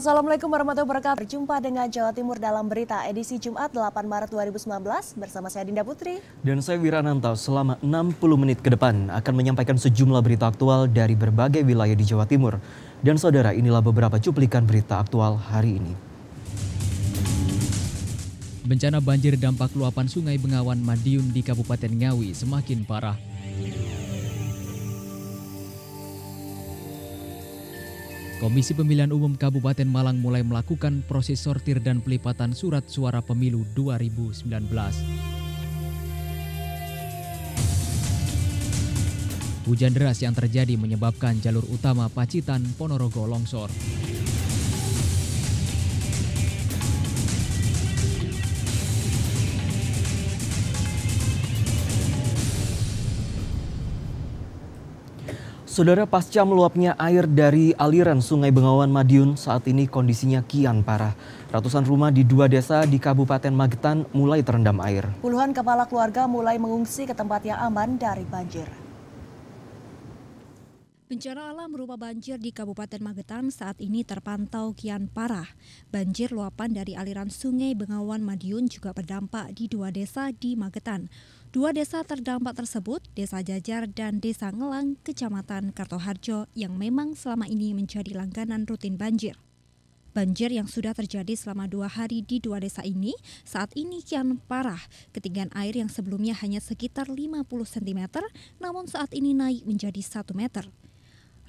Assalamualaikum warahmatullahi wabarakatuh. Berjumpa dengan Jawa Timur dalam berita edisi Jumat 8 Maret 2019 bersama saya Dinda Putri. Dan saya Wirananto selama 60 menit ke depan akan menyampaikan sejumlah berita aktual dari berbagai wilayah di Jawa Timur. Dan saudara inilah beberapa cuplikan berita aktual hari ini. Bencana banjir dampak luapan sungai Bengawan Madiun di Kabupaten Ngawi semakin parah. Komisi Pemilihan Umum Kabupaten Malang mulai melakukan proses sortir dan pelipatan surat suara pemilu 2019. Hujan deras yang terjadi menyebabkan jalur utama Pacitan Ponorogo longsor. Saudara pasca meluapnya air dari aliran Sungai Bengawan Madiun saat ini kondisinya kian parah. Ratusan rumah di dua desa di Kabupaten Magetan mulai terendam air. Puluhan kepala keluarga mulai mengungsi ke tempat yang aman dari banjir. Bencana alam berupa banjir di Kabupaten Magetan saat ini terpantau kian parah. Banjir luapan dari aliran sungai Bengawan Madiun juga berdampak di dua desa di Magetan. Dua desa terdampak tersebut, Desa Jajar dan Desa Ngelang, Kecamatan Kartoharjo yang memang selama ini menjadi langganan rutin banjir. Banjir yang sudah terjadi selama dua hari di dua desa ini saat ini kian parah. Ketinggian air yang sebelumnya hanya sekitar 50 cm, namun saat ini naik menjadi 1 meter.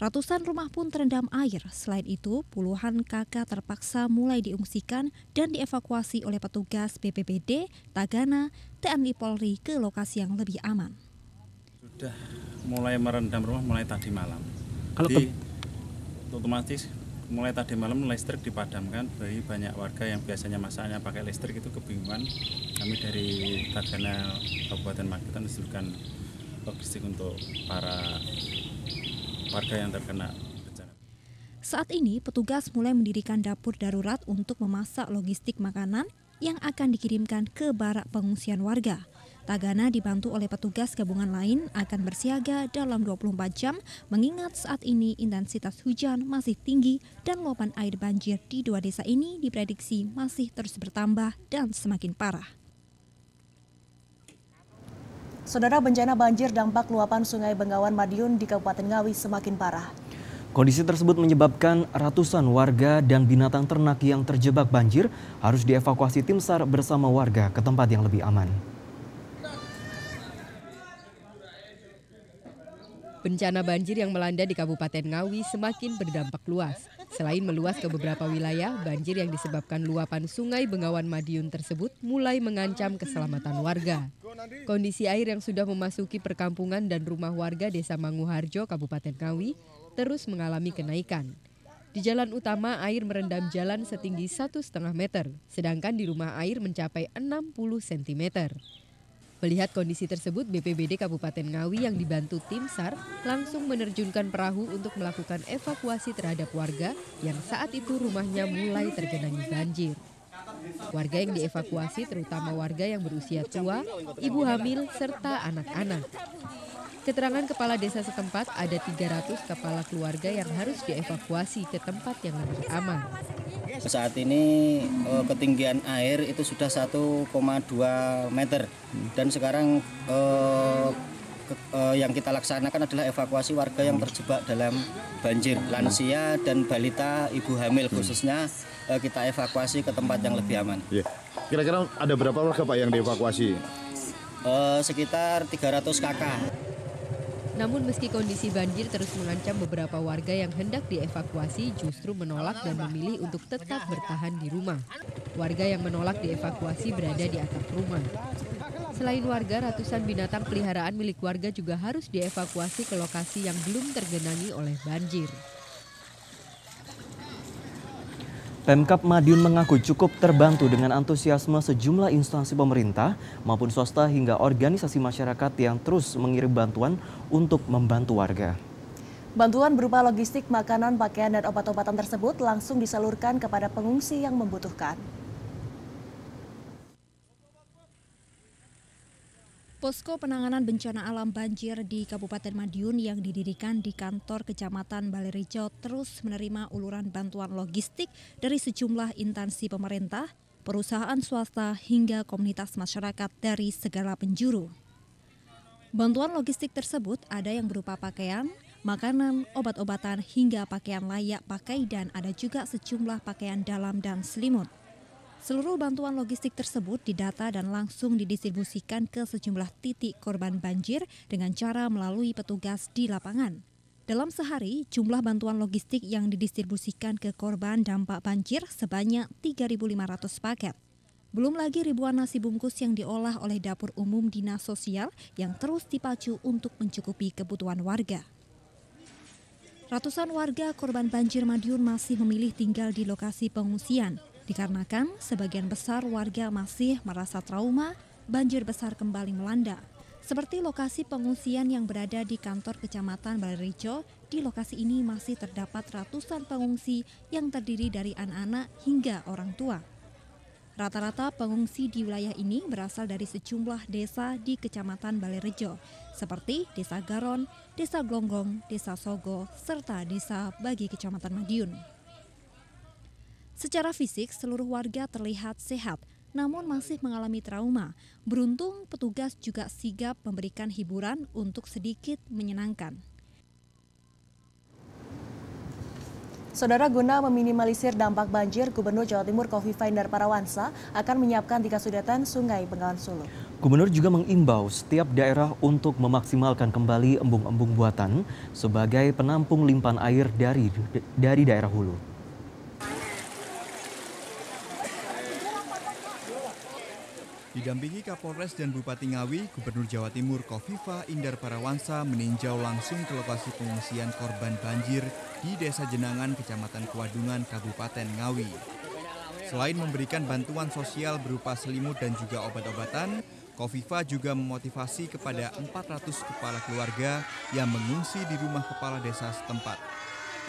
Ratusan rumah pun terendam air. Selain itu, puluhan kakak terpaksa mulai diungsikan dan dievakuasi oleh petugas BPBD, Tagana, TNI Polri ke lokasi yang lebih aman. Sudah mulai merendam rumah mulai tadi malam. Kalau Jadi, otomatis mulai tadi malam listrik dipadamkan bagi banyak warga yang biasanya masaknya pakai listrik itu kebingungan. Kami dari Tagana Kabupaten Magetan menunjukkan logistik untuk para warga yang terkena bencana. Saat ini, petugas mulai mendirikan dapur darurat untuk memasak logistik makanan yang akan dikirimkan ke barak pengungsian warga. Tagana dibantu oleh petugas gabungan lain akan bersiaga dalam 24 jam mengingat saat ini intensitas hujan masih tinggi dan luapan air banjir di dua desa ini diprediksi masih terus bertambah dan semakin parah. Saudara bencana banjir dampak luapan Sungai Bengawan Madiun di Kabupaten Ngawi semakin parah. Kondisi tersebut menyebabkan ratusan warga dan binatang ternak yang terjebak banjir harus dievakuasi tim SAR bersama warga ke tempat yang lebih aman. Bencana banjir yang melanda di Kabupaten Ngawi semakin berdampak luas. Selain meluas ke beberapa wilayah, banjir yang disebabkan luapan sungai Bengawan Madiun tersebut mulai mengancam keselamatan warga. Kondisi air yang sudah memasuki perkampungan dan rumah warga Desa Manguharjo, Kabupaten Ngawi, terus mengalami kenaikan. Di jalan utama air merendam jalan setinggi satu setengah meter, sedangkan di rumah air mencapai 60 cm. Melihat kondisi tersebut, BPBD Kabupaten Ngawi yang dibantu tim SAR langsung menerjunkan perahu untuk melakukan evakuasi terhadap warga yang saat itu rumahnya mulai tergenangi banjir. Warga yang dievakuasi terutama warga yang berusia tua, ibu hamil, serta anak-anak. Keterangan kepala desa setempat ada 300 kepala keluarga yang harus dievakuasi ke tempat yang lebih aman. Saat ini eh, ketinggian air itu sudah 1,2 meter dan sekarang eh, eh, yang kita laksanakan adalah evakuasi warga yang terjebak dalam banjir lansia dan balita ibu hamil khususnya kita evakuasi ke tempat yang lebih aman. Iya. Kira-kira ada berapa warga Pak yang dievakuasi? sekitar 300 kakak. Namun meski kondisi banjir terus mengancam beberapa warga yang hendak dievakuasi justru menolak dan memilih untuk tetap bertahan di rumah. Warga yang menolak dievakuasi berada di atap rumah. Selain warga, ratusan binatang peliharaan milik warga juga harus dievakuasi ke lokasi yang belum tergenangi oleh banjir. Pemkap Madiun mengaku cukup terbantu dengan antusiasme sejumlah instansi pemerintah maupun swasta hingga organisasi masyarakat yang terus mengirim bantuan untuk membantu warga. Bantuan berupa logistik, makanan, pakaian, dan obat-obatan tersebut langsung disalurkan kepada pengungsi yang membutuhkan. Posko penanganan bencana alam banjir di Kabupaten Madiun yang didirikan di kantor Kecamatan Balerijo terus menerima uluran bantuan logistik dari sejumlah instansi pemerintah, perusahaan swasta hingga komunitas masyarakat dari segala penjuru. Bantuan logistik tersebut ada yang berupa pakaian, makanan, obat-obatan hingga pakaian layak pakai dan ada juga sejumlah pakaian dalam dan selimut. Seluruh bantuan logistik tersebut didata dan langsung didistribusikan ke sejumlah titik korban banjir dengan cara melalui petugas di lapangan. Dalam sehari, jumlah bantuan logistik yang didistribusikan ke korban dampak banjir sebanyak 3.500 paket. Belum lagi ribuan nasi bungkus yang diolah oleh dapur umum dinas sosial yang terus dipacu untuk mencukupi kebutuhan warga. Ratusan warga korban banjir Madiun masih memilih tinggal di lokasi pengungsian dikarenakan sebagian besar warga masih merasa trauma banjir besar kembali melanda. Seperti lokasi pengungsian yang berada di kantor Kecamatan Balerijo, di lokasi ini masih terdapat ratusan pengungsi yang terdiri dari anak-anak hingga orang tua. Rata-rata pengungsi di wilayah ini berasal dari sejumlah desa di Kecamatan Balerijo, seperti Desa Garon, Desa Glonggong, Desa Sogo, serta Desa Bagi Kecamatan Madiun. Secara fisik, seluruh warga terlihat sehat, namun masih mengalami trauma. Beruntung, petugas juga sigap memberikan hiburan untuk sedikit menyenangkan. Saudara guna meminimalisir dampak banjir, Gubernur Jawa Timur Kofifa Indar Parawansa akan menyiapkan tiga sudetan Sungai Bengawan Solo. Gubernur juga mengimbau setiap daerah untuk memaksimalkan kembali embung-embung buatan sebagai penampung limpahan air dari dari daerah hulu. Didampingi Kapolres dan Bupati Ngawi, Gubernur Jawa Timur Kofifa Indar Parawansa meninjau langsung ke lokasi pengungsian korban banjir di Desa Jenangan, Kecamatan Kewadungan, Kabupaten Ngawi. Selain memberikan bantuan sosial berupa selimut dan juga obat-obatan, Kofifa juga memotivasi kepada 400 kepala keluarga yang mengungsi di rumah kepala desa setempat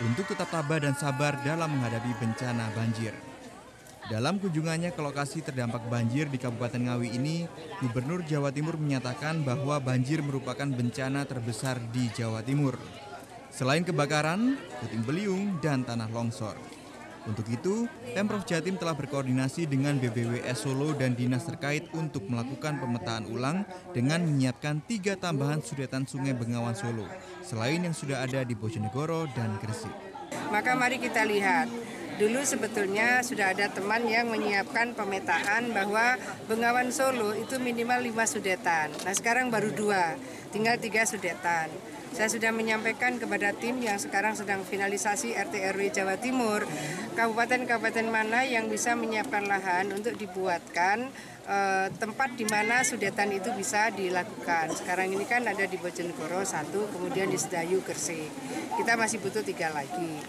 untuk tetap tabah dan sabar dalam menghadapi bencana banjir. Dalam kunjungannya ke lokasi terdampak banjir di Kabupaten Ngawi ini, Gubernur Jawa Timur menyatakan bahwa banjir merupakan bencana terbesar di Jawa Timur. Selain kebakaran, puting beliung, dan tanah longsor. Untuk itu, Pemprov Jatim telah berkoordinasi dengan BBWS Solo dan dinas terkait untuk melakukan pemetaan ulang dengan menyiapkan tiga tambahan sudetan Sungai Bengawan Solo, selain yang sudah ada di Bojonegoro dan Gresik. Maka mari kita lihat Dulu sebetulnya sudah ada teman yang menyiapkan pemetaan bahwa Bengawan Solo itu minimal lima sudetan. Nah sekarang baru dua, tinggal tiga sudetan. Saya sudah menyampaikan kepada tim yang sekarang sedang finalisasi RT RW Jawa Timur, kabupaten-kabupaten mana yang bisa menyiapkan lahan untuk dibuatkan eh, tempat di mana sudetan itu bisa dilakukan. Sekarang ini kan ada di Bojonegoro satu, kemudian di Sedayu Gresik. Kita masih butuh tiga lagi.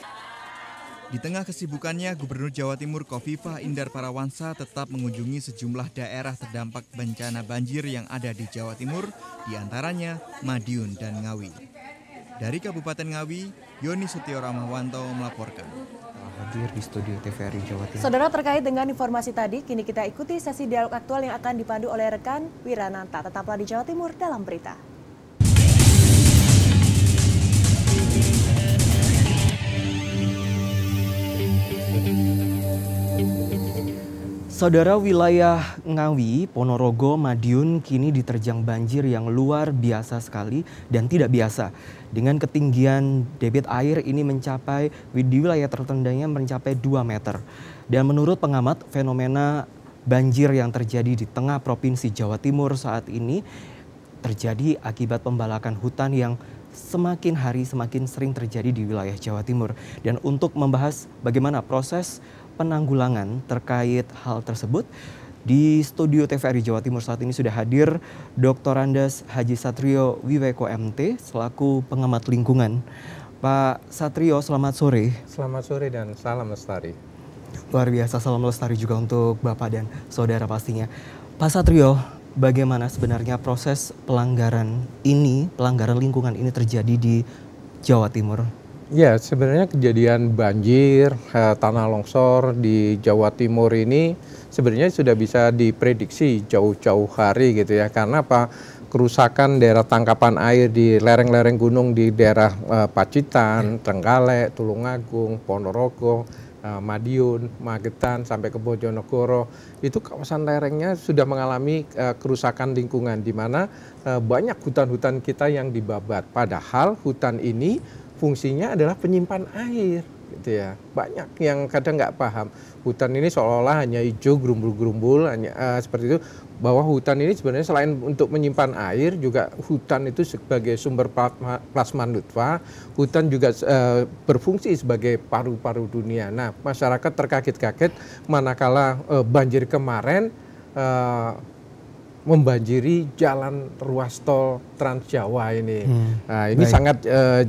Di tengah kesibukannya, Gubernur Jawa Timur Kofifa Indar Parawansa tetap mengunjungi sejumlah daerah terdampak bencana banjir yang ada di Jawa Timur, di antaranya Madiun dan Ngawi. Dari Kabupaten Ngawi, Yoni Setio Ramahwanto melaporkan. Hadir di studio TVRI Jawa Timur. Saudara terkait dengan informasi tadi, kini kita ikuti sesi dialog aktual yang akan dipandu oleh rekan Wirananta. Tetaplah di Jawa Timur dalam berita. Saudara wilayah Ngawi, Ponorogo, Madiun kini diterjang banjir yang luar biasa sekali dan tidak biasa. Dengan ketinggian debit air ini mencapai di wilayah tertendangnya mencapai 2 meter. Dan menurut pengamat, fenomena banjir yang terjadi di tengah Provinsi Jawa Timur saat ini terjadi akibat pembalakan hutan yang semakin hari semakin sering terjadi di wilayah Jawa Timur. Dan untuk membahas bagaimana proses penanggulangan terkait hal tersebut. Di studio TVRI Jawa Timur saat ini sudah hadir Dr. Andes Haji Satrio Wiweko MT selaku pengamat lingkungan. Pak Satrio, selamat sore. Selamat sore dan salam lestari. Luar biasa, salam lestari juga untuk Bapak dan Saudara pastinya. Pak Satrio, bagaimana sebenarnya proses pelanggaran ini, pelanggaran lingkungan ini terjadi di Jawa Timur? Ya, sebenarnya kejadian banjir, eh, tanah longsor di Jawa Timur ini sebenarnya sudah bisa diprediksi jauh-jauh hari gitu ya. Karena apa? kerusakan daerah tangkapan air di lereng-lereng gunung di daerah uh, Pacitan, Trenggalek, Tulungagung, Ponorogo, uh, Madiun, Magetan sampai ke Bojonegoro itu kawasan lerengnya sudah mengalami uh, kerusakan lingkungan di mana uh, banyak hutan-hutan kita yang dibabat. Padahal hutan ini fungsinya adalah penyimpan air gitu ya. Banyak yang kadang nggak paham hutan ini seolah-olah hanya hijau gerumbul-gerumbul hanya uh, seperti itu bahwa hutan ini sebenarnya selain untuk menyimpan air juga hutan itu sebagai sumber plasma, plasma nutfa hutan juga uh, berfungsi sebagai paru-paru dunia. Nah masyarakat terkaget-kaget manakala uh, banjir kemarin uh, membanjiri jalan ruas tol Trans Jawa ini. Hmm, nah, ini baik. sangat uh,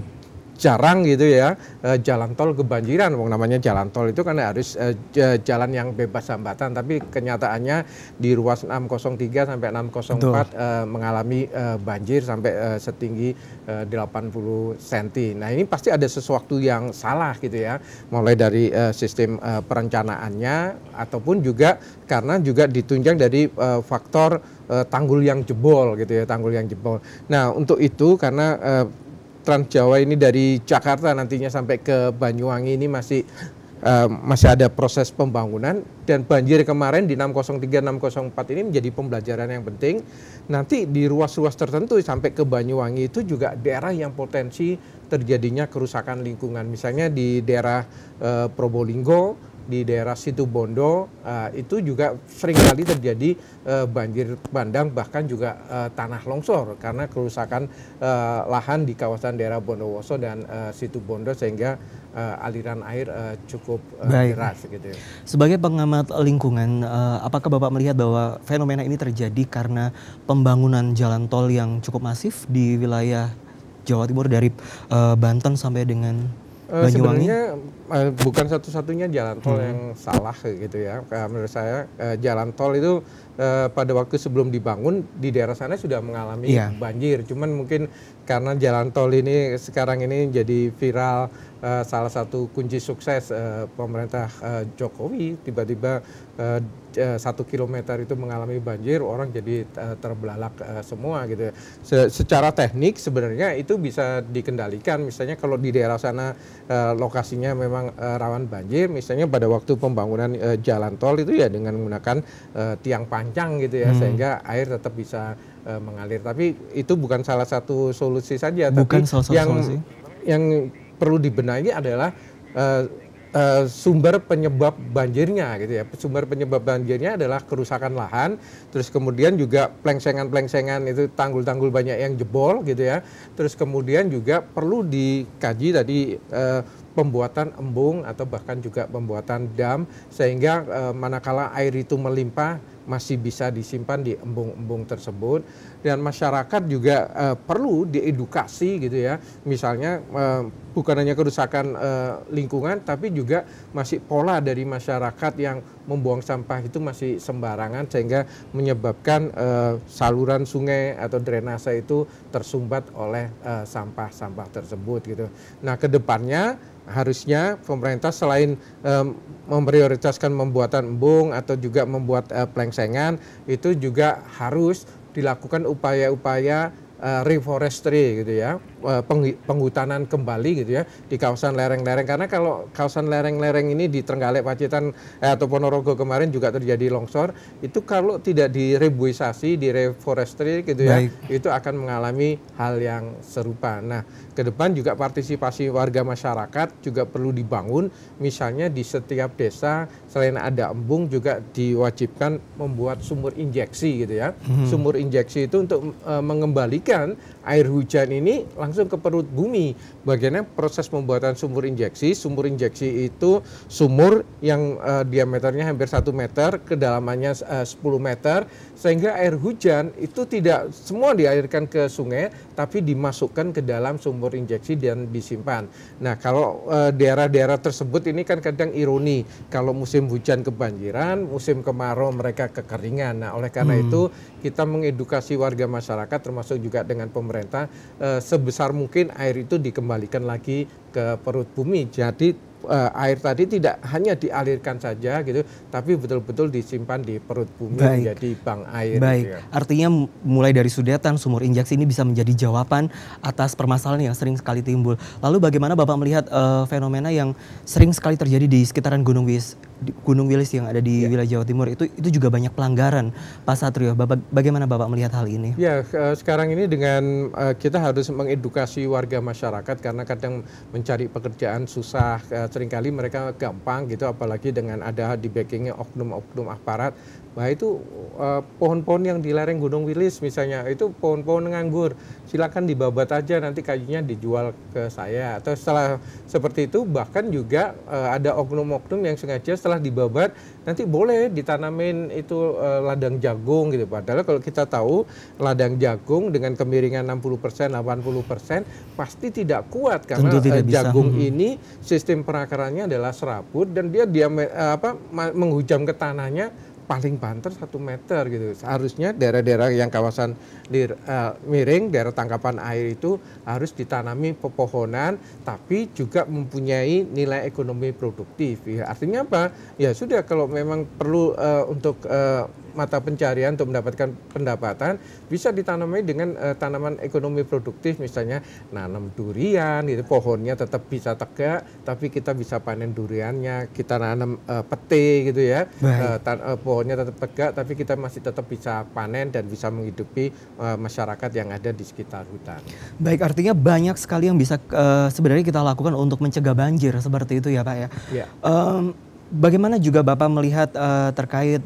jarang gitu ya uh, jalan tol kebanjiran wong namanya jalan tol itu kan harus uh, jalan yang bebas hambatan tapi kenyataannya di ruas 603 sampai 604 uh, mengalami uh, banjir sampai setinggi uh, 80 cm. Nah, ini pasti ada sesuatu yang salah gitu ya. Mulai dari sistem perencanaannya ataupun juga karena juga ditunjang dari faktor tanggul yang jebol gitu ya, tanggul yang jebol. Nah, untuk itu karena Trans Jawa ini dari Jakarta nantinya sampai ke Banyuwangi ini masih uh, masih ada proses pembangunan dan banjir kemarin di 603 604 ini menjadi pembelajaran yang penting. Nanti di ruas-ruas tertentu sampai ke Banyuwangi itu juga daerah yang potensi terjadinya kerusakan lingkungan. Misalnya di daerah uh, Probolinggo di daerah situ Bondo uh, itu juga sering kali terjadi uh, banjir bandang bahkan juga uh, tanah longsor karena kerusakan uh, lahan di kawasan daerah Bondowoso dan uh, situ Bondo sehingga uh, aliran air uh, cukup uh, deras gitu. Ya. Sebagai pengamat lingkungan, uh, apakah Bapak melihat bahwa fenomena ini terjadi karena pembangunan jalan tol yang cukup masif di wilayah Jawa Timur dari uh, Banten sampai dengan Uh, sebenarnya uh, bukan satu-satunya jalan tol hmm. yang salah gitu ya. Uh, menurut saya uh, jalan tol itu uh, pada waktu sebelum dibangun di daerah sana sudah mengalami yeah. banjir. Cuman mungkin karena jalan tol ini sekarang ini jadi viral uh, salah satu kunci sukses uh, pemerintah uh, Jokowi tiba-tiba uh, satu kilometer itu mengalami banjir orang jadi uh, terbelalak uh, semua gitu. Se secara teknik sebenarnya itu bisa dikendalikan. Misalnya kalau di daerah sana uh, lokasinya memang uh, rawan banjir, misalnya pada waktu pembangunan uh, jalan tol itu ya dengan menggunakan uh, tiang pancang gitu ya hmm. sehingga air tetap bisa uh, mengalir. Tapi itu bukan salah satu solusi saja. Bukan tapi salah satu yang, solusi. Yang perlu dibenahi adalah uh, uh, sumber penyebab banjirnya gitu ya. Sumber penyebab banjirnya adalah kerusakan lahan, terus kemudian juga plengsengan-plengsengan itu tanggul-tanggul banyak yang jebol gitu ya. Terus kemudian juga perlu dikaji tadi uh, pembuatan embung atau bahkan juga pembuatan dam sehingga uh, manakala air itu melimpah masih bisa disimpan di embung-embung tersebut. Dan masyarakat juga uh, perlu diedukasi gitu ya. Misalnya uh, bukan hanya kerusakan uh, lingkungan tapi juga masih pola dari masyarakat yang membuang sampah itu masih sembarangan sehingga menyebabkan uh, saluran sungai atau drainase itu tersumbat oleh sampah-sampah uh, tersebut gitu. Nah ke depannya harusnya pemerintah selain um, memprioritaskan pembuatan embung atau juga membuat uh, plengsengan itu juga harus dilakukan upaya-upaya uh, reforestry gitu ya, uh, penghutanan kembali gitu ya di kawasan lereng-lereng karena kalau kawasan lereng-lereng ini di Trenggalek, Pacitan eh, atau Ponorogo kemarin juga terjadi longsor, itu kalau tidak direbuisasi, direforestry gitu ya, Baik. itu akan mengalami hal yang serupa. Nah, ke depan juga partisipasi warga masyarakat juga perlu dibangun, misalnya di setiap desa selain ada embung juga diwajibkan membuat sumur injeksi gitu ya. Hmm. Sumur injeksi itu untuk uh, mengembalikan air hujan ini langsung ke perut bumi. Bagaimana proses pembuatan sumur injeksi? Sumur injeksi itu sumur yang uh, diameternya hampir satu meter, kedalamannya uh, 10 meter, sehingga air hujan itu tidak semua dialirkan ke sungai, tapi dimasukkan ke dalam sumur injeksi dan disimpan. Nah, kalau eh, daerah-daerah uh, tersebut ini kan kadang ironi, kalau musim hujan kebanjiran, musim kemarau mereka kekeringan. Nah, oleh karena hmm. itu kita mengedukasi warga masyarakat termasuk juga dengan pemerintah uh, sebesar mungkin air itu dikembalikan lagi ke perut bumi. Jadi uh, air tadi tidak hanya dialirkan saja gitu, tapi betul-betul disimpan di perut bumi Baik. menjadi bank air. Baik, gitu ya. artinya mulai dari sudetan, sumur injeksi ini bisa menjadi jawaban atas permasalahan yang sering sekali timbul. Lalu bagaimana Bapak melihat uh, fenomena yang sering sekali terjadi di sekitaran Gunung Wis Gunung Wilis yang ada di ya. wilayah Jawa Timur itu itu juga banyak pelanggaran Pak Satrio. Bapak, bagaimana Bapak melihat hal ini? Ya sekarang ini dengan uh, kita harus mengedukasi warga masyarakat karena kadang mencari pekerjaan susah uh, sering kali mereka gampang gitu apalagi dengan ada di backingnya oknum-oknum aparat. Nah itu eh, pohon-pohon uh, yang di lereng Gunung Wilis misalnya itu pohon-pohon nganggur. Silakan dibabat aja nanti kayunya dijual ke saya. Atau setelah seperti itu bahkan juga uh, ada oknum-oknum yang sengaja setelah dibabat nanti boleh ditanamin itu uh, ladang jagung gitu. Padahal kalau kita tahu ladang jagung dengan kemiringan 60% 80% pasti tidak kuat karena tidak uh, jagung bisa. ini sistem perakarannya adalah serabut dan dia dia uh, apa menghujam ke tanahnya paling banter satu meter gitu. Seharusnya daerah-daerah yang kawasan lir, uh, miring, daerah tangkapan air itu harus ditanami pepohonan, tapi juga mempunyai nilai ekonomi produktif. Ya, artinya apa? Ya sudah kalau memang perlu uh, untuk uh, mata pencarian untuk mendapatkan pendapatan bisa ditanami dengan uh, tanaman ekonomi produktif misalnya nanam durian itu pohonnya tetap bisa tegak tapi kita bisa panen duriannya kita nanam uh, pete gitu ya uh, uh, pohonnya tetap tegak tapi kita masih tetap bisa panen dan bisa menghidupi uh, masyarakat yang ada di sekitar hutan. Baik artinya banyak sekali yang bisa uh, sebenarnya kita lakukan untuk mencegah banjir seperti itu ya Pak ya. ya. Um, bagaimana juga Bapak melihat uh, terkait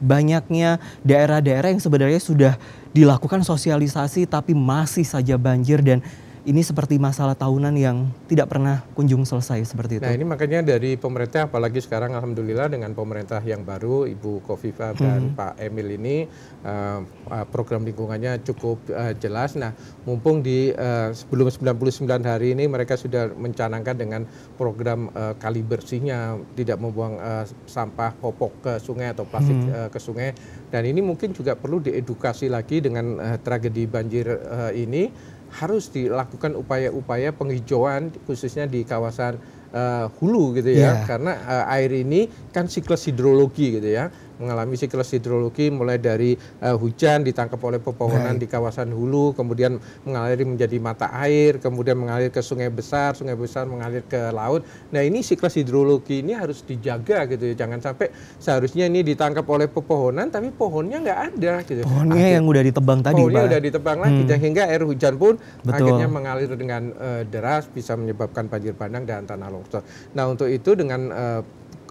banyaknya daerah-daerah yang sebenarnya sudah dilakukan sosialisasi tapi masih saja banjir dan ini seperti masalah tahunan yang tidak pernah kunjung selesai seperti itu. Nah ini makanya dari pemerintah apalagi sekarang alhamdulillah dengan pemerintah yang baru Ibu Kofifa dan hmm. Pak Emil ini uh, program lingkungannya cukup uh, jelas. Nah mumpung di uh, sebelum 99 hari ini mereka sudah mencanangkan dengan program uh, kali bersihnya tidak membuang uh, sampah popok ke sungai atau plastik hmm. uh, ke sungai dan ini mungkin juga perlu diedukasi lagi dengan uh, tragedi banjir uh, ini harus dilakukan upaya-upaya penghijauan khususnya di kawasan uh, hulu gitu ya yeah. karena uh, air ini kan siklus hidrologi gitu ya mengalami siklus hidrologi mulai dari uh, hujan ditangkap oleh pepohonan Baik. di kawasan hulu, kemudian mengalir menjadi mata air, kemudian mengalir ke sungai besar, sungai besar mengalir ke laut. Nah ini siklus hidrologi ini harus dijaga gitu ya, jangan sampai seharusnya ini ditangkap oleh pepohonan tapi pohonnya nggak ada gitu. Pohonnya Akhir, yang udah ditebang tadi, Pohonnya udah ditebang lagi, hmm. sehingga air hujan pun Betul. akhirnya mengalir dengan uh, deras bisa menyebabkan banjir bandang dan tanah longsor. Nah untuk itu dengan uh,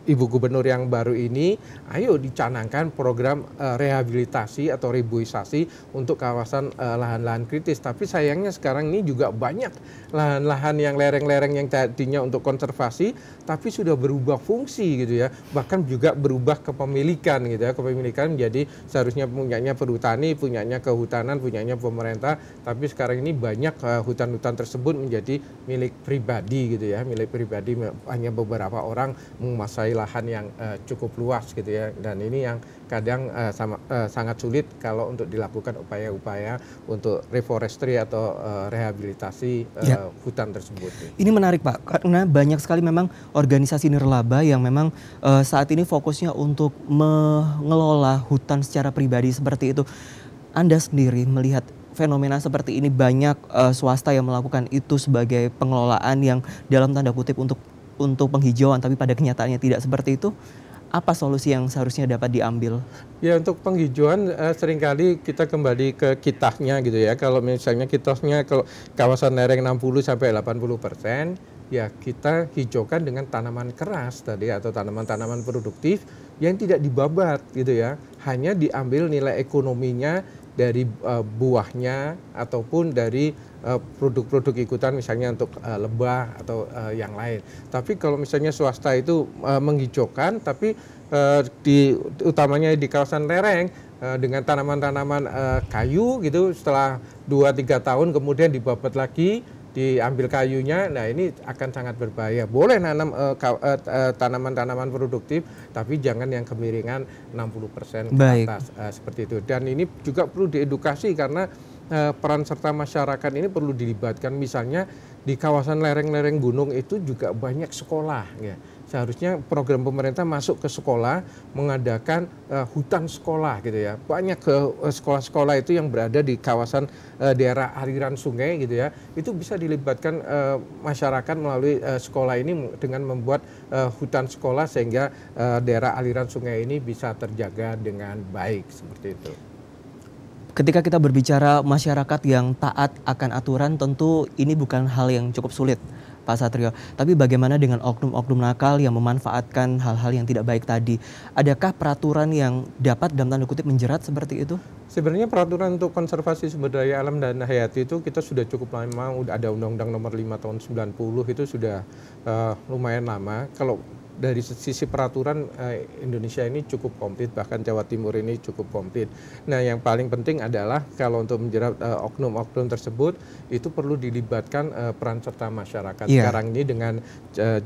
Ibu Gubernur yang baru ini, ayo dicanangkan program uh, rehabilitasi atau ribuisasi untuk kawasan eh, lahan-lahan uh, kritis. Tapi sayangnya sekarang ini juga banyak lahan-lahan yang lereng-lereng yang tadinya untuk konservasi, tapi sudah berubah fungsi gitu ya. Bahkan juga berubah kepemilikan gitu ya. Kepemilikan menjadi seharusnya punyanya perhutani, punyanya kehutanan, punyanya pemerintah. Tapi sekarang ini banyak uh, hutan-hutan tersebut menjadi milik pribadi gitu ya. Milik pribadi hanya beberapa orang menguasai lahan yang uh, cukup luas gitu ya dan ini yang kadang uh, sama, uh, sangat sulit kalau untuk dilakukan upaya-upaya untuk reforestry atau uh, rehabilitasi uh, ya. hutan tersebut. Ini menarik Pak karena banyak sekali memang organisasi nirlaba yang memang uh, saat ini fokusnya untuk mengelola hutan secara pribadi seperti itu. Anda sendiri melihat fenomena seperti ini banyak uh, swasta yang melakukan itu sebagai pengelolaan yang dalam tanda kutip untuk untuk penghijauan tapi pada kenyataannya tidak seperti itu apa solusi yang seharusnya dapat diambil? Ya untuk penghijauan eh, sering kali kita kembali ke kitahnya gitu ya. Kalau misalnya kitahnya kalau kawasan lereng 60 sampai 80 persen, ya kita hijaukan dengan tanaman keras tadi atau tanaman-tanaman produktif yang tidak dibabat gitu ya. Hanya diambil nilai ekonominya dari uh, buahnya ataupun dari uh, produk-produk ikutan misalnya untuk uh, lebah atau uh, yang lain. Tapi kalau misalnya swasta itu uh, menghijaukan tapi uh, di utamanya di kawasan lereng uh, dengan tanaman-tanaman uh, kayu gitu setelah 2 3 tahun kemudian dibabat lagi diambil kayunya, nah ini akan sangat berbahaya. Boleh nanam tanaman-tanaman uh, uh, produktif, tapi jangan yang kemiringan 60% ke Baik. atas uh, seperti itu. Dan ini juga perlu diedukasi karena eh, peran serta masyarakat ini perlu dilibatkan. Misalnya di kawasan lereng-lereng gunung itu juga banyak sekolah ya. Seharusnya program pemerintah masuk ke sekolah mengadakan uh, hutan sekolah gitu ya. Banyak ke uh, sekolah-sekolah itu yang berada di kawasan uh, daerah aliran sungai gitu ya. Itu bisa dilibatkan uh, masyarakat melalui sekolah ini dengan membuat hutan sekolah sehingga daerah aliran sungai ini bisa terjaga dengan baik seperti itu ketika kita berbicara masyarakat yang taat akan aturan tentu ini bukan hal yang cukup sulit Pak Satrio. Tapi bagaimana dengan oknum-oknum nakal yang memanfaatkan hal-hal yang tidak baik tadi? Adakah peraturan yang dapat dalam tanda kutip menjerat seperti itu? Sebenarnya peraturan untuk konservasi sumber daya alam dan hayati itu kita sudah cukup lama, ada Undang-Undang Nomor 5 Tahun 90 itu sudah uh, lumayan lama. Kalau dari sisi peraturan uh, Indonesia ini cukup komplit bahkan Jawa Timur ini cukup komplit. Nah yang paling penting adalah kalau untuk menjerat uh, oknum-oknum tersebut itu perlu dilibatkan uh, peran serta masyarakat. Yeah. Sekarang ini dengan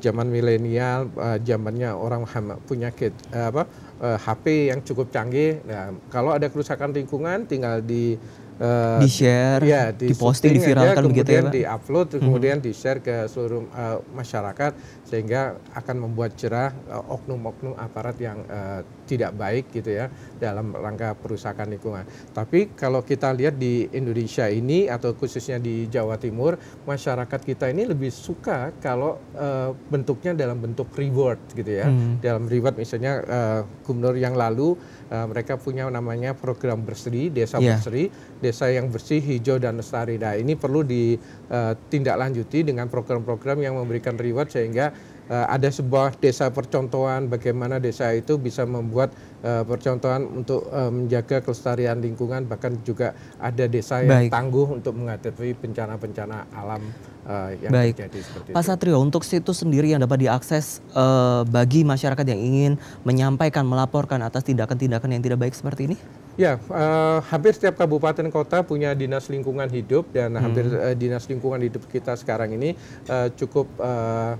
zaman milenial, zamannya orang punya kit, apa HP yang cukup canggih. Nah kalau ada kerusakan lingkungan tinggal di uh, di share, ya, di, di posting, diviralkan aja, begitu ya, Pak? di upload, mm -hmm. kemudian di share ke seluruh uh, masyarakat sehingga akan membuat cerah oknum-oknum uh, aparat yang uh, tidak baik gitu ya dalam rangka perusakan lingkungan. Tapi kalau kita lihat di Indonesia ini atau khususnya di Jawa Timur, masyarakat kita ini lebih suka kalau uh, bentuknya dalam bentuk reward gitu ya. Hmm. Dalam reward misalnya uh, gubernur yang lalu uh, mereka punya namanya program berseri, desa yeah. berseri, desa yang bersih, hijau dan lestari. Nah, ini perlu ditindaklanjuti dengan program-program yang memberikan reward sehingga ada sebuah desa percontohan bagaimana desa itu bisa membuat uh, percontohan untuk uh, menjaga kelestarian lingkungan bahkan juga ada desa yang Baik. tangguh untuk menghadapi bencana-bencana alam uh, yang Baik. terjadi seperti Pak Satrio untuk situs sendiri yang dapat diakses uh, bagi masyarakat yang ingin menyampaikan melaporkan atas tindakan-tindakan yang tidak baik seperti ini Ya, uh, hampir setiap kabupaten kota punya dinas lingkungan hidup dan hmm. hampir uh, dinas lingkungan hidup kita sekarang ini uh, cukup uh,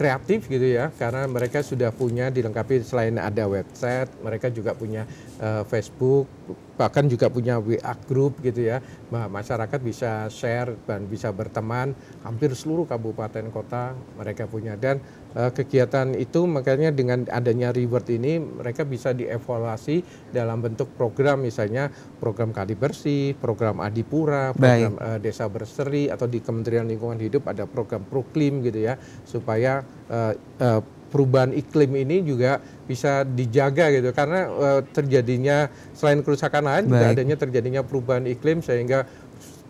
kreatif gitu ya karena mereka sudah punya dilengkapi selain ada website mereka juga punya uh, Facebook bahkan juga punya WA group gitu ya. Masyarakat bisa share dan bisa berteman. Hampir seluruh kabupaten kota mereka punya. Dan uh, kegiatan itu makanya dengan adanya reward ini mereka bisa dievaluasi dalam bentuk program. Misalnya program kali bersih program adipura program uh, desa berseri atau di Kementerian Lingkungan Hidup ada program proklim gitu ya. Supaya uh, uh, perubahan iklim ini juga bisa dijaga gitu karena uh, terjadinya selain kerusakan lain Baik. juga adanya terjadinya perubahan iklim sehingga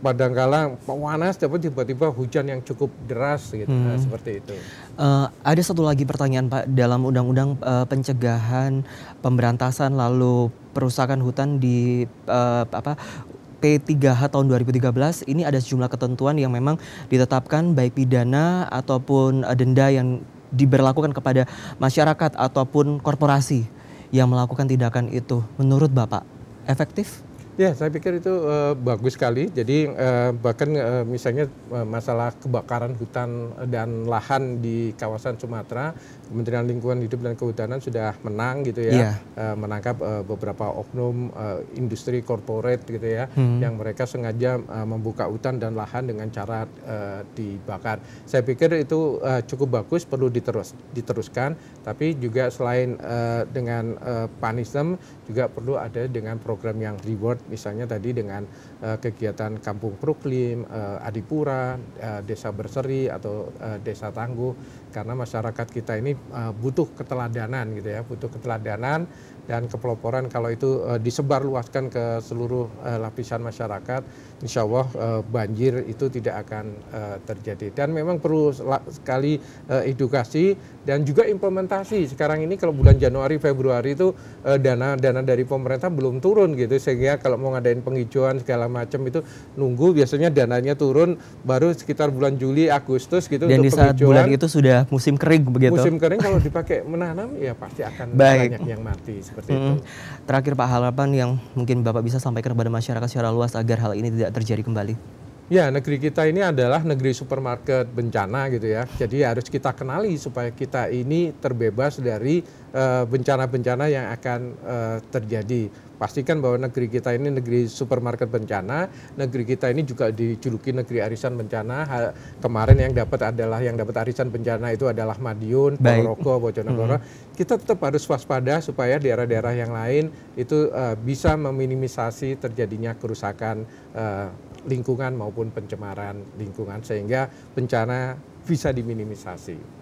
kadangkala panas tapi tiba-tiba hujan yang cukup deras gitu hmm. nah, seperti itu. Uh, ada satu lagi pertanyaan Pak dalam undang-undang uh, pencegahan pemberantasan lalu perusakan hutan di uh, apa P3H tahun 2013 ini ada sejumlah ketentuan yang memang ditetapkan baik pidana ataupun denda yang diberlakukan kepada masyarakat ataupun korporasi yang melakukan tindakan itu. Menurut Bapak, efektif? Ya, saya pikir itu uh, bagus sekali. Jadi uh, bahkan uh, misalnya uh, masalah kebakaran hutan dan lahan di kawasan Sumatera, Kementerian Lingkungan Hidup dan Kehutanan sudah menang gitu ya, yeah. uh, menangkap uh, beberapa oknum uh, industri korporat gitu ya, hmm. yang mereka sengaja uh, membuka hutan dan lahan dengan cara uh, dibakar. Saya pikir itu uh, cukup bagus, perlu diterus diteruskan. Tapi juga selain uh, dengan uh, panism, juga perlu ada dengan program yang reward misalnya tadi dengan uh, kegiatan Kampung Proklim, uh, Adipura, uh, Desa Berseri atau uh, Desa Tangguh. Karena masyarakat kita ini uh, butuh keteladanan gitu ya, butuh keteladanan dan kepeloporan kalau itu uh, disebarluaskan ke seluruh uh, lapisan masyarakat, insya Allah uh, banjir itu tidak akan uh, terjadi. Dan memang perlu sekali uh, edukasi dan juga implementasi. Sekarang ini kalau bulan Januari Februari itu uh, dana dana dari pemerintah belum turun gitu, sehingga kalau mau ngadain penghijauan segala macam itu nunggu biasanya dananya turun baru sekitar bulan Juli Agustus gitu dan untuk di saat bulan itu sudah musim kering begitu. Musim kering kalau dipakai menanam ya pasti akan Baik. banyak yang mati seperti hmm. itu. Terakhir Pak harapan yang mungkin Bapak bisa sampaikan kepada masyarakat secara luas agar hal ini tidak terjadi kembali. Ya, negeri kita ini adalah negeri supermarket bencana gitu ya. Jadi harus kita kenali supaya kita ini terbebas dari eh, bencana-bencana uh, yang akan uh, terjadi. Pastikan bahwa negeri kita ini negeri supermarket bencana, negeri kita ini juga dijuluki negeri arisan bencana. Hal, kemarin yang dapat adalah yang dapat arisan bencana itu adalah Madiun, Ponorogo, Bojonegoro. Hmm. Kita tetap harus waspada supaya daerah-daerah yang lain itu uh, bisa meminimisasi terjadinya kerusakan uh, lingkungan maupun pencemaran lingkungan sehingga bencana bisa diminimisasi.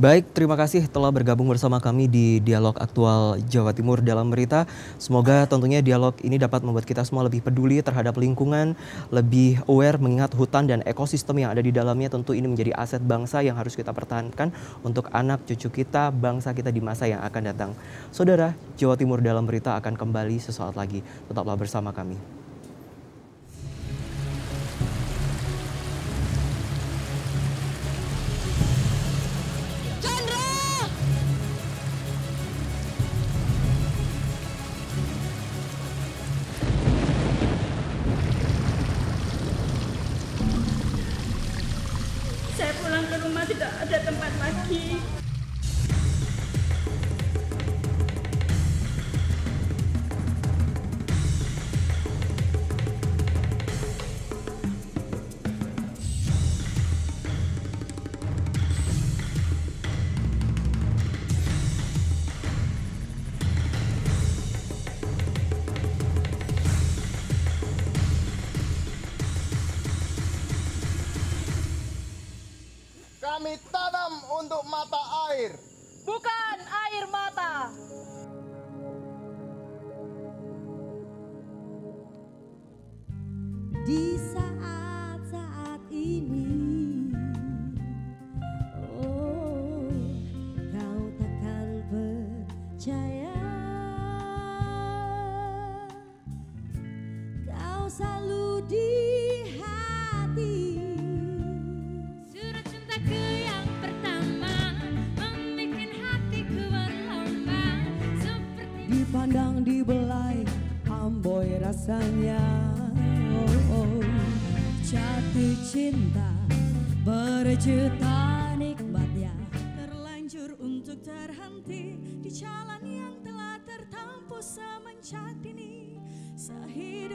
Baik, terima kasih telah bergabung bersama kami di Dialog Aktual Jawa Timur dalam berita. Semoga tentunya dialog ini dapat membuat kita semua lebih peduli terhadap lingkungan, lebih aware mengingat hutan dan ekosistem yang ada di dalamnya tentu ini menjadi aset bangsa yang harus kita pertahankan untuk anak cucu kita, bangsa kita di masa yang akan datang. Saudara, Jawa Timur dalam berita akan kembali sesaat lagi. Tetaplah bersama kami. Kami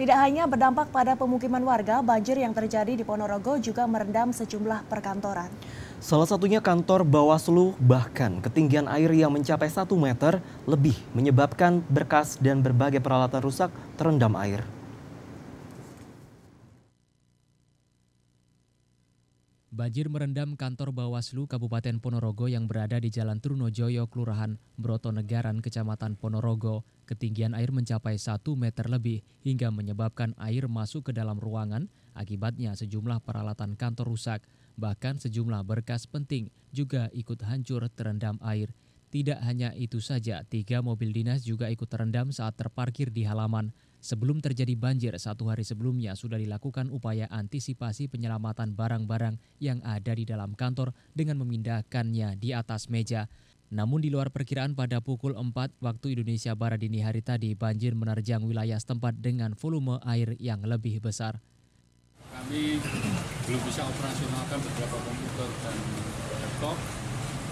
Tidak hanya berdampak pada pemukiman warga, banjir yang terjadi di Ponorogo juga merendam sejumlah perkantoran. Salah satunya kantor Bawaslu, bahkan ketinggian air yang mencapai 1 meter lebih menyebabkan berkas dan berbagai peralatan rusak terendam air. Banjir merendam kantor Bawaslu Kabupaten Ponorogo yang berada di Jalan Trunojoyo, Kelurahan Brotonegaran, Kecamatan Ponorogo. Ketinggian air mencapai 1 meter lebih hingga menyebabkan air masuk ke dalam ruangan. Akibatnya sejumlah peralatan kantor rusak, bahkan sejumlah berkas penting juga ikut hancur terendam air. Tidak hanya itu saja, tiga mobil dinas juga ikut terendam saat terparkir di halaman. Sebelum terjadi banjir, satu hari sebelumnya sudah dilakukan upaya antisipasi penyelamatan barang-barang yang ada di dalam kantor dengan memindahkannya di atas meja. Namun di luar perkiraan pada pukul 4 waktu Indonesia Barat dini hari tadi, banjir menerjang wilayah setempat dengan volume air yang lebih besar. Kami belum bisa operasionalkan beberapa komputer dan laptop.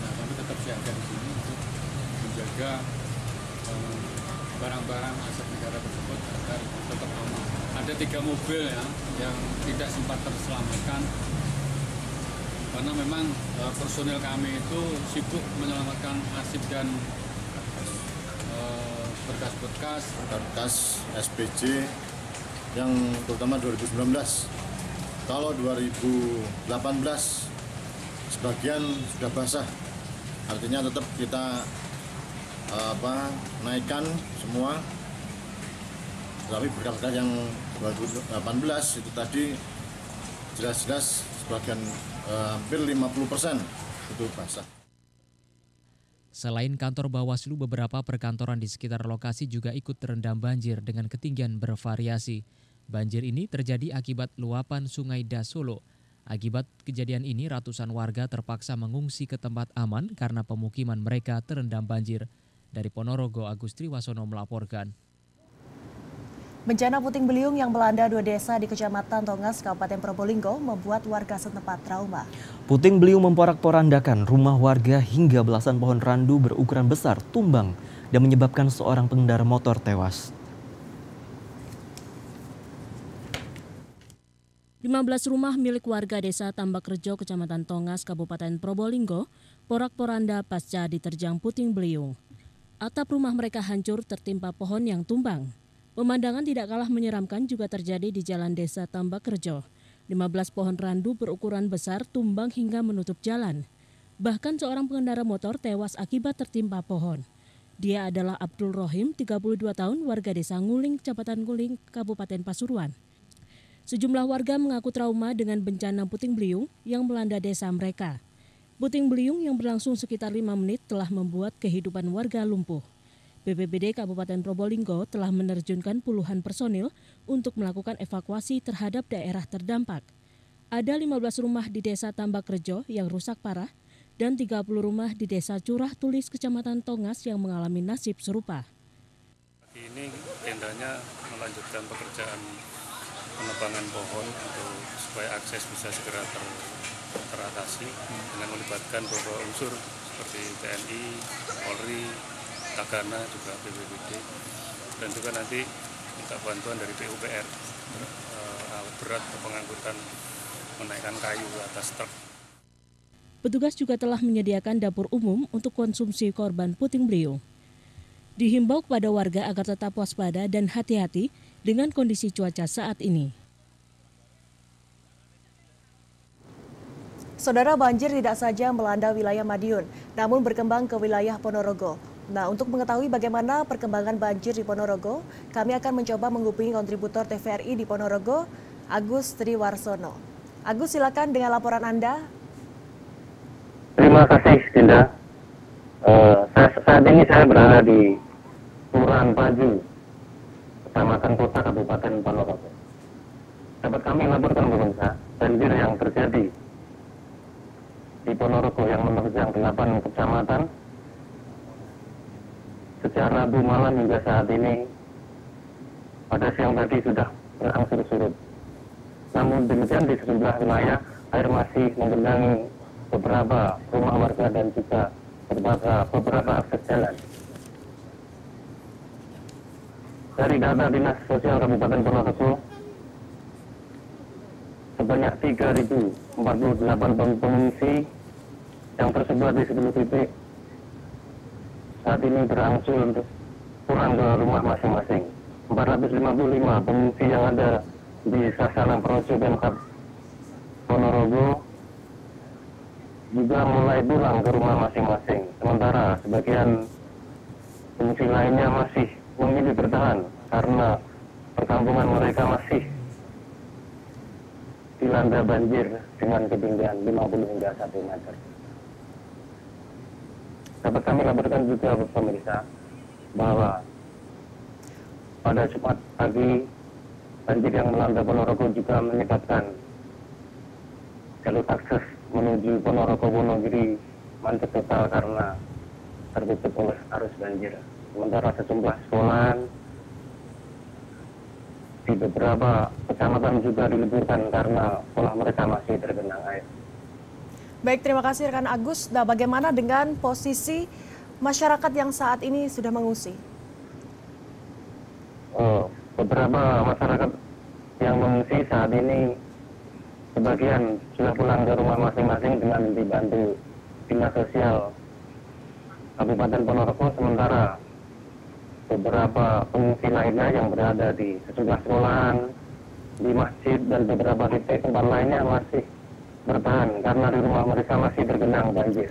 Nah, kami tetap siaga di sini untuk menjaga um, barang-barang aset negara tersebut agar tetap aman. Ada tiga mobil ya yang tidak sempat terselamatkan. Karena memang e, personil kami itu sibuk menyelamatkan arsip dan e, berkas-berkas. Berkas SPJ yang terutama 2019 kalau 2018 sebagian sudah basah. Artinya tetap kita apa naikkan semua tapi berkas-berkas yang 2018 itu tadi jelas-jelas sebagian eh, hampir 50 persen betul-betul basah. Selain kantor Bawaslu, beberapa perkantoran di sekitar lokasi juga ikut terendam banjir dengan ketinggian bervariasi. Banjir ini terjadi akibat luapan Sungai Dasolo. Akibat kejadian ini, ratusan warga terpaksa mengungsi ke tempat aman karena pemukiman mereka terendam banjir. Dari Ponorogo, Agus Triwasono melaporkan. Bencana puting beliung yang melanda dua desa di Kecamatan Tongas, Kabupaten Probolinggo membuat warga setempat trauma. Puting beliung memporak-porandakan rumah warga hingga belasan pohon randu berukuran besar tumbang dan menyebabkan seorang pengendara motor tewas. 15 rumah milik warga desa Tambak Rejo, Kecamatan Tongas, Kabupaten Probolinggo, porak-poranda pasca diterjang puting beliung. Atap rumah mereka hancur tertimpa pohon yang tumbang. Pemandangan tidak kalah menyeramkan juga terjadi di jalan desa Tambak Rejo. 15 pohon randu berukuran besar tumbang hingga menutup jalan. Bahkan seorang pengendara motor tewas akibat tertimpa pohon. Dia adalah Abdul Rohim, 32 tahun, warga desa Nguling, Kecamatan Nguling, Kabupaten Pasuruan. Sejumlah warga mengaku trauma dengan bencana puting beliung yang melanda desa mereka. Puting beliung yang berlangsung sekitar lima menit telah membuat kehidupan warga lumpuh. BPBD Kabupaten Probolinggo telah menerjunkan puluhan personil untuk melakukan evakuasi terhadap daerah terdampak. Ada 15 rumah di Desa Tambak Rejo yang rusak parah dan 30 rumah di Desa Curah Tulis Kecamatan Tongas yang mengalami nasib serupa. Ini tendanya melanjutkan pekerjaan penebangan pohon untuk supaya akses bisa segera ter, teratasi dengan melibatkan beberapa unsur seperti TNI, Polri, Tagana juga BPBD dan juga nanti minta bantuan dari PUPR uh, alat berat pengangkutan menaikkan kayu ke atas truk. Petugas juga telah menyediakan dapur umum untuk konsumsi korban puting beliung. Dihimbau kepada warga agar tetap waspada dan hati-hati dengan kondisi cuaca saat ini. Saudara banjir tidak saja melanda wilayah Madiun, namun berkembang ke wilayah Ponorogo. Nah, untuk mengetahui bagaimana perkembangan banjir di Ponorogo, kami akan mencoba menghubungi kontributor TVRI di Ponorogo, Agus Triwarsono. Agus, silakan dengan laporan Anda. Terima kasih, Dinda. Uh, saya, saat ini saya berada di Kelurahan Paju, Kecamatan Kota Kabupaten Ponorogo. Dapat kami laporkan pemirsa, banjir yang terjadi di Ponorogo yang menerjang 8 kecamatan sejak Rabu malam hingga saat ini pada siang tadi sudah berangsur surut. Namun demikian di sejumlah wilayah air masih menggenangi beberapa rumah warga dan juga beberapa, beberapa akses jalan. Dari data Dinas Sosial Kabupaten Ponorogo, sebanyak 3.048 pengungsi yang tersebar di 10 titik saat ini berangsur untuk pulang ke rumah masing-masing. 455 pengungsi yang ada di Sasaran Projo Pemkap Ponorogo juga mulai pulang ke rumah masing-masing. Sementara sebagian pengungsi lainnya masih memilih bertahan karena perkampungan mereka masih dilanda banjir dengan ketinggian 50 hingga 1 meter. Dapat kami laporkan juga pemirsa bahwa pada Jumat pagi banjir yang melanda Ponorogo juga menyebabkan jalur akses menuju Ponorogo Wonogiri macet total karena tertutup oleh arus banjir. Sementara sejumlah sekolah di beberapa kecamatan juga diliburkan karena sekolah mereka masih tergenang air. Baik, terima kasih rekan Agus. Nah, bagaimana dengan posisi masyarakat yang saat ini sudah mengungsi? Oh, beberapa masyarakat yang mengungsi saat ini sebagian sudah pulang ke rumah masing-masing dengan dibantu dinas sosial Kabupaten Ponorogo sementara beberapa pengungsi lainnya yang berada di sejumlah sekolahan, di masjid dan beberapa titik tempat lainnya masih bertahan karena di rumah mereka masih tergenang banjir.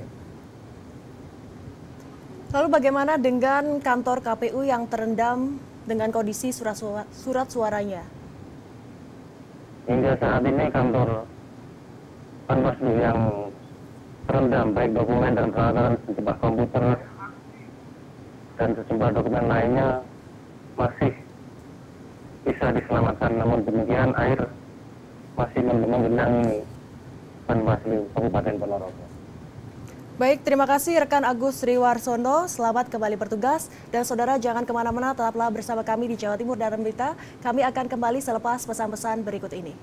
Lalu bagaimana dengan kantor KPU yang terendam dengan kondisi surat, surat suaranya? Hingga saat ini kantor Panwaslu yang terendam baik dokumen dan peralatan sejumlah komputer dan sejumlah dokumen lainnya masih bisa diselamatkan namun demikian air masih menggenangi Panwaslu Kabupaten Ponorogo. Baik, terima kasih rekan Agus Riwarsono. Selamat kembali bertugas. Dan saudara jangan ke mana-mana, tetaplah bersama kami di Jawa Timur dalam berita. Kami akan kembali selepas pesan-pesan berikut ini.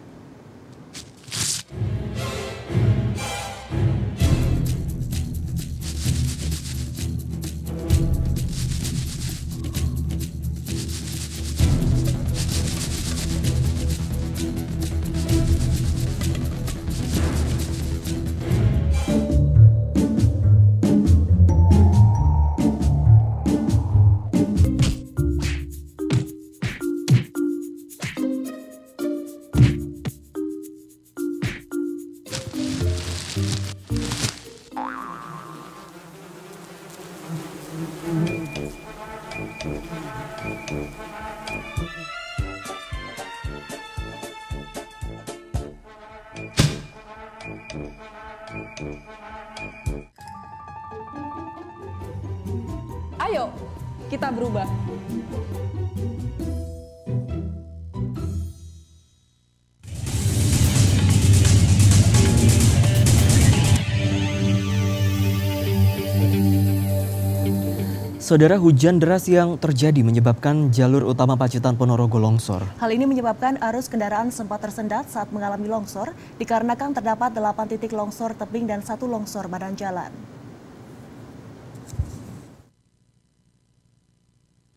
Saudara hujan deras yang terjadi menyebabkan jalur utama Pacitan Ponorogo longsor. Hal ini menyebabkan arus kendaraan sempat tersendat saat mengalami longsor dikarenakan terdapat 8 titik longsor tebing dan satu longsor badan jalan.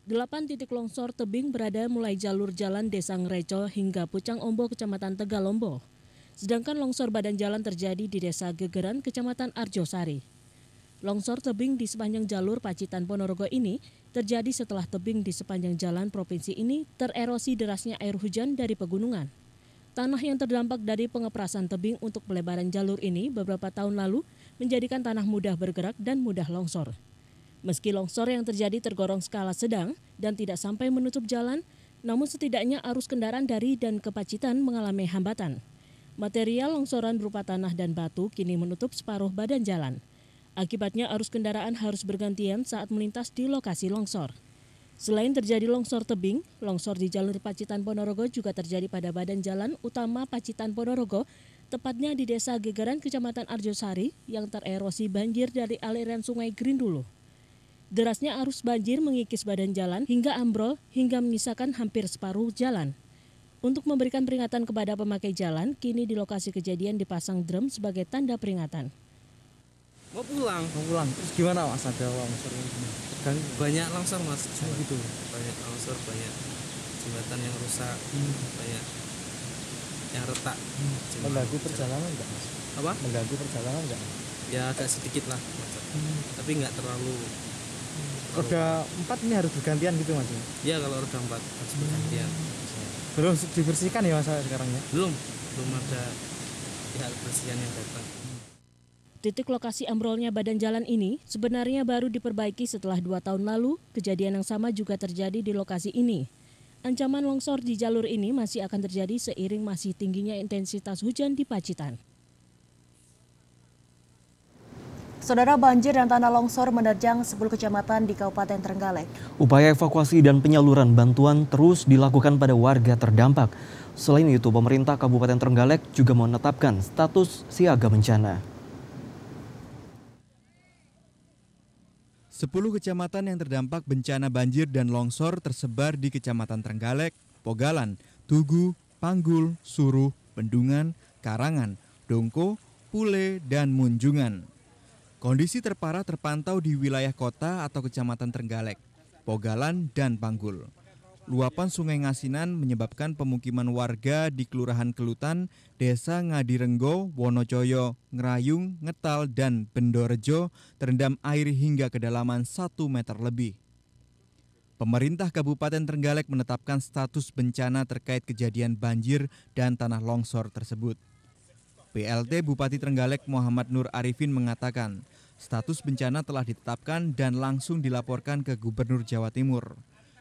Delapan titik longsor tebing berada mulai jalur jalan Desa Ngreco hingga Pucang Ombo, Kecamatan Tegalombo. Sedangkan longsor badan jalan terjadi di Desa Gegeran, Kecamatan Arjosari. Longsor tebing di sepanjang jalur Pacitan Ponorogo ini terjadi setelah tebing di sepanjang jalan provinsi ini tererosi derasnya air hujan dari pegunungan. Tanah yang terdampak dari pengeprasan tebing untuk pelebaran jalur ini beberapa tahun lalu menjadikan tanah mudah bergerak dan mudah longsor. Meski longsor yang terjadi tergorong skala sedang dan tidak sampai menutup jalan, namun setidaknya arus kendaraan dari dan ke Pacitan mengalami hambatan. Material longsoran berupa tanah dan batu kini menutup separuh badan jalan. Akibatnya arus kendaraan harus bergantian saat melintas di lokasi longsor. Selain terjadi longsor tebing, longsor di jalur Pacitan Ponorogo juga terjadi pada badan jalan utama Pacitan Ponorogo, tepatnya di Desa Gegeran, Kecamatan Arjosari, yang tererosi banjir dari aliran sungai Grindulu. Derasnya arus banjir mengikis badan jalan hingga ambrol hingga menyisakan hampir separuh jalan. Untuk memberikan peringatan kepada pemakai jalan, kini di lokasi kejadian dipasang drum sebagai tanda peringatan mau pulang. Mau pulang. Terus gimana mas? Ada longsor kan banyak longsor mas. Oh, gitu. banyak longsor banyak jembatan yang rusak hmm. banyak yang retak. Hmm. mengganggu perjalanan enggak mas? Apa? Mengganggu perjalanan enggak ya agak sedikit lah macet. Hmm. tapi nggak terlalu hmm. roda empat ini harus bergantian gitu mas? Ya kalau roda empat harus hmm. bergantian. Belum dibersihkan ya mas sekarang ya? Belum. Belum ada pihak kebersihan yang datang Titik lokasi ambrolnya badan jalan ini sebenarnya baru diperbaiki setelah dua tahun lalu, kejadian yang sama juga terjadi di lokasi ini. Ancaman longsor di jalur ini masih akan terjadi seiring masih tingginya intensitas hujan di Pacitan. Saudara banjir dan tanah longsor menerjang 10 kecamatan di Kabupaten Trenggalek. Upaya evakuasi dan penyaluran bantuan terus dilakukan pada warga terdampak. Selain itu, pemerintah Kabupaten Trenggalek juga menetapkan status siaga bencana. Sepuluh kecamatan yang terdampak bencana banjir dan longsor tersebar di Kecamatan Trenggalek, Pogalan, Tugu, Panggul, Suruh, Bendungan, Karangan, Dongko, Pule, dan Munjungan. Kondisi terparah terpantau di wilayah kota atau Kecamatan Trenggalek, Pogalan, dan Panggul. Luapan Sungai Ngasinan menyebabkan pemukiman warga di Kelurahan Kelutan, Desa Ngadirenggo, Wonocoyo, Ngerayung, Ngetal, dan Bendorejo terendam air hingga kedalaman 1 meter lebih. Pemerintah Kabupaten Trenggalek menetapkan status bencana terkait kejadian banjir dan tanah longsor tersebut. PLT Bupati Trenggalek Muhammad Nur Arifin mengatakan, status bencana telah ditetapkan dan langsung dilaporkan ke Gubernur Jawa Timur.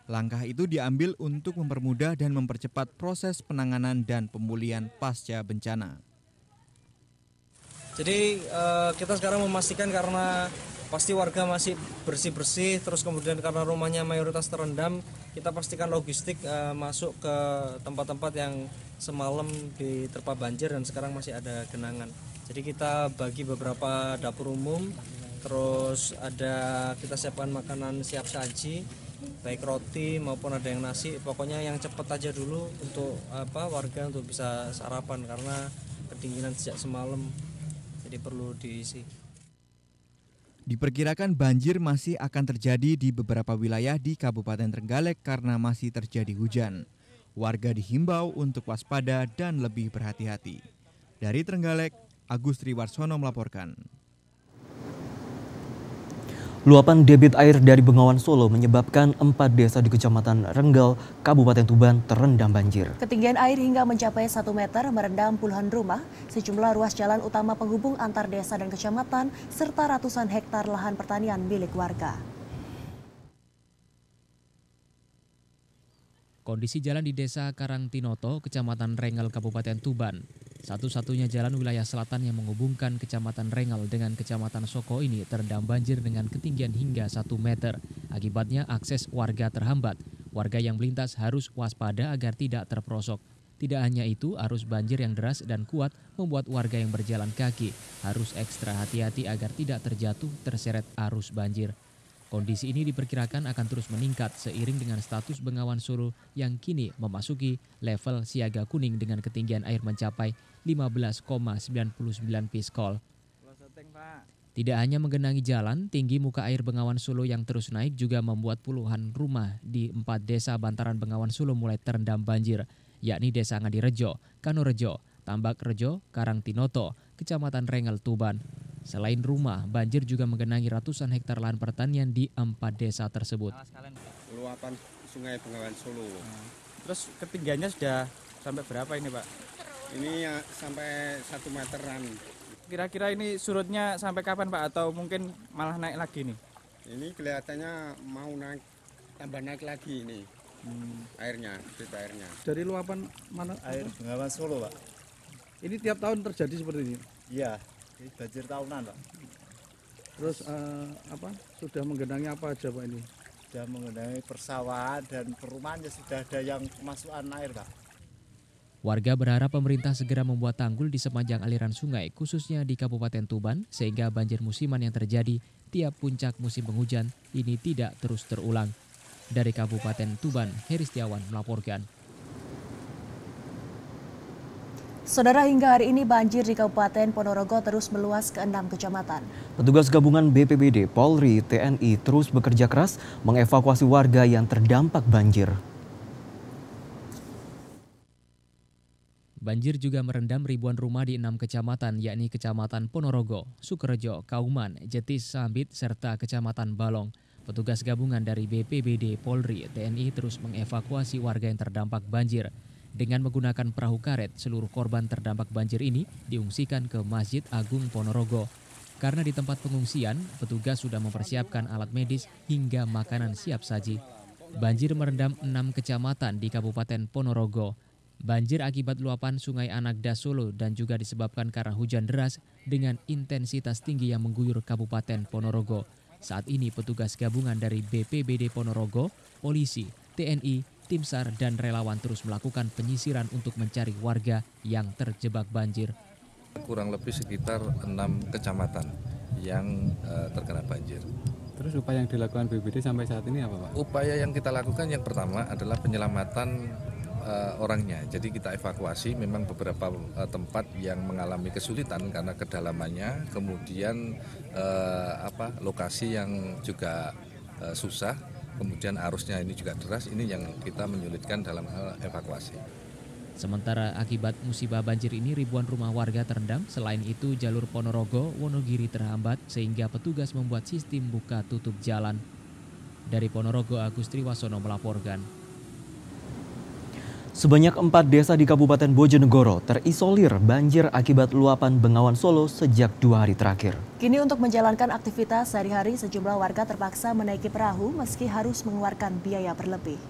Langkah itu diambil untuk mempermudah dan mempercepat proses penanganan dan pemulihan pasca bencana. Jadi uh, kita sekarang memastikan karena pasti warga masih bersih-bersih terus kemudian karena rumahnya mayoritas terendam kita pastikan logistik uh, masuk ke tempat-tempat yang semalam diterpa banjir dan sekarang masih ada genangan jadi kita bagi beberapa dapur umum terus ada kita siapkan makanan siap saji baik roti maupun ada yang nasi pokoknya yang cepat aja dulu untuk apa warga untuk bisa sarapan karena kedinginan sejak semalam jadi perlu diisi Diperkirakan banjir masih akan terjadi di beberapa wilayah di Kabupaten Trenggalek karena masih terjadi hujan. Warga dihimbau untuk waspada dan lebih berhati-hati. Dari Trenggalek, Agus Triwarsono melaporkan. Luapan debit air dari Bengawan Solo menyebabkan empat desa di Kecamatan Renggal, Kabupaten Tuban terendam banjir. Ketinggian air hingga mencapai satu meter merendam puluhan rumah, sejumlah ruas jalan utama penghubung antar desa dan kecamatan, serta ratusan hektar lahan pertanian milik warga. Kondisi jalan di Desa Karangtinoto, Kecamatan Rengal, Kabupaten Tuban. Satu-satunya jalan wilayah selatan yang menghubungkan Kecamatan Rengal dengan Kecamatan Soko ini terendam banjir dengan ketinggian hingga 1 meter. Akibatnya akses warga terhambat. Warga yang melintas harus waspada agar tidak terperosok. Tidak hanya itu, arus banjir yang deras dan kuat membuat warga yang berjalan kaki harus ekstra hati-hati agar tidak terjatuh terseret arus banjir. Kondisi ini diperkirakan akan terus meningkat seiring dengan status Bengawan Solo yang kini memasuki level siaga kuning dengan ketinggian air mencapai 15,99 piskol. Tidak hanya menggenangi jalan, tinggi muka air Bengawan Solo yang terus naik juga membuat puluhan rumah di empat desa bantaran Bengawan Solo mulai terendam banjir, yakni Desa Ngadirejo, Kanorejo, Tambak Rejo, Karangtinoto, Kecamatan Rengel, Tuban, Selain rumah, banjir juga menggenangi ratusan hektar lahan pertanian di empat desa tersebut. Luapan Sungai Bengawan Solo. Hmm. Terus ketinggiannya sudah sampai berapa ini Pak? Ini ya sampai satu meteran. Kira-kira ini surutnya sampai kapan Pak? Atau mungkin malah naik lagi nih? Ini kelihatannya mau naik, tambah naik lagi ini. Hmm. Airnya, cerita airnya. Dari luapan mana? Air Bengawan Solo Pak. Ini tiap tahun terjadi seperti ini? Iya, ini banjir tahunan pak terus uh, apa sudah menggenangi apa aja pak ini sudah mengenai persawahan dan perumahan ya sudah ada yang kemasukan air pak Warga berharap pemerintah segera membuat tanggul di sepanjang aliran sungai, khususnya di Kabupaten Tuban, sehingga banjir musiman yang terjadi tiap puncak musim penghujan ini tidak terus terulang. Dari Kabupaten Tuban, Heri Setiawan melaporkan. Saudara hingga hari ini banjir di Kabupaten Ponorogo terus meluas ke enam kecamatan. Petugas gabungan BPBD, Polri, TNI terus bekerja keras mengevakuasi warga yang terdampak banjir. Banjir juga merendam ribuan rumah di enam kecamatan, yakni Kecamatan Ponorogo, Sukerejo, Kauman, Jetis, Sambit, serta Kecamatan Balong. Petugas gabungan dari BPBD, Polri, TNI terus mengevakuasi warga yang terdampak banjir. Dengan menggunakan perahu karet, seluruh korban terdampak banjir ini diungsikan ke Masjid Agung Ponorogo. Karena di tempat pengungsian, petugas sudah mempersiapkan alat medis hingga makanan siap saji. Banjir merendam enam kecamatan di Kabupaten Ponorogo. Banjir akibat luapan Sungai Anagda Solo dan juga disebabkan karena hujan deras dengan intensitas tinggi yang mengguyur Kabupaten Ponorogo. Saat ini petugas gabungan dari BPBD Ponorogo, polisi, TNI, tim SAR dan relawan terus melakukan penyisiran untuk mencari warga yang terjebak banjir. Kurang lebih sekitar enam kecamatan yang uh, terkena banjir. Terus upaya yang dilakukan BPD sampai saat ini apa Pak? Upaya yang kita lakukan yang pertama adalah penyelamatan uh, orangnya. Jadi kita evakuasi memang beberapa uh, tempat yang mengalami kesulitan karena kedalamannya, kemudian uh, apa lokasi yang juga uh, susah kemudian arusnya ini juga deras, ini yang kita menyulitkan dalam hal evakuasi. Sementara akibat musibah banjir ini ribuan rumah warga terendam. Selain itu jalur Ponorogo, Wonogiri terhambat sehingga petugas membuat sistem buka tutup jalan. Dari Ponorogo, Agus Triwasono melaporkan. Sebanyak empat desa di Kabupaten Bojonegoro terisolir banjir akibat luapan Bengawan Solo sejak dua hari terakhir. Kini untuk menjalankan aktivitas sehari-hari sejumlah warga terpaksa menaiki perahu meski harus mengeluarkan biaya berlebih.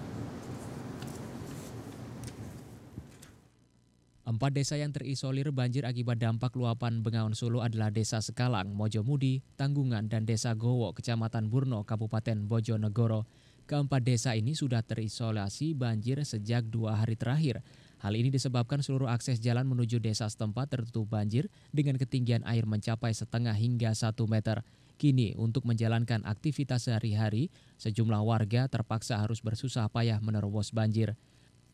Empat desa yang terisolir banjir akibat dampak luapan Bengawan Solo adalah Desa Sekalang, Mojomudi, Tanggungan, dan Desa Gowo, Kecamatan Burno, Kabupaten Bojonegoro. Keempat desa ini sudah terisolasi banjir sejak dua hari terakhir. Hal ini disebabkan seluruh akses jalan menuju desa setempat tertutup banjir dengan ketinggian air mencapai setengah hingga satu meter. Kini untuk menjalankan aktivitas sehari-hari, sejumlah warga terpaksa harus bersusah payah menerobos banjir.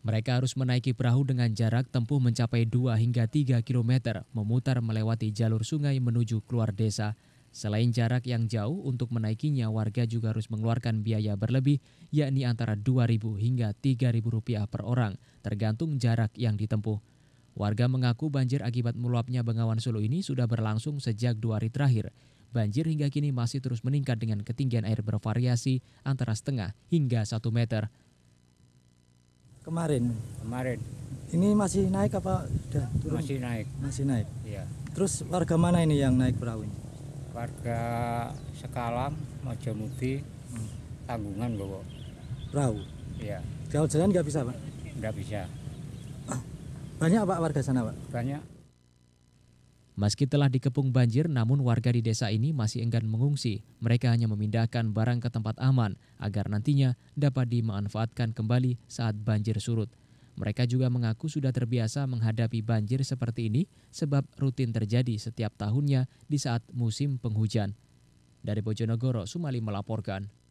Mereka harus menaiki perahu dengan jarak tempuh mencapai 2 hingga 3 km, memutar melewati jalur sungai menuju keluar desa. Selain jarak yang jauh, untuk menaikinya warga juga harus mengeluarkan biaya berlebih, yakni antara Rp2.000 hingga Rp3.000 per orang, tergantung jarak yang ditempuh. Warga mengaku banjir akibat meluapnya Bengawan Solo ini sudah berlangsung sejak dua hari terakhir. Banjir hingga kini masih terus meningkat dengan ketinggian air bervariasi antara setengah hingga satu meter. Kemarin. Kemarin. Ini masih naik apa sudah turun? Masih naik. Masih naik. Iya. Terus warga mana ini yang naik perahu ini? Warga Sekalang, Majamudi, hmm. Tanggungan bawa. Perahu. Iya. Kalau jalan nggak bisa pak? Nggak bisa. Banyak pak warga sana pak? Banyak. Meski telah dikepung banjir, namun warga di desa ini masih enggan mengungsi. Mereka hanya memindahkan barang ke tempat aman agar nantinya dapat dimanfaatkan kembali saat banjir surut. Mereka juga mengaku sudah terbiasa menghadapi banjir seperti ini sebab rutin terjadi setiap tahunnya di saat musim penghujan. Dari Bojonegoro, Sumali melaporkan.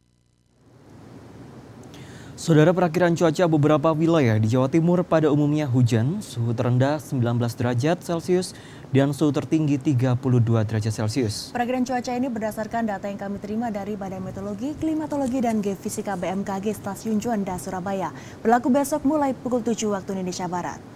Saudara perakhiran cuaca beberapa wilayah di Jawa Timur pada umumnya hujan, suhu terendah 19 derajat Celcius dan suhu tertinggi 32 derajat Celcius. Perakhiran cuaca ini berdasarkan data yang kami terima dari Badan Meteorologi, Klimatologi, dan Geofisika BMKG Stasiun Juanda, Surabaya. Berlaku besok mulai pukul 7 waktu Indonesia Barat.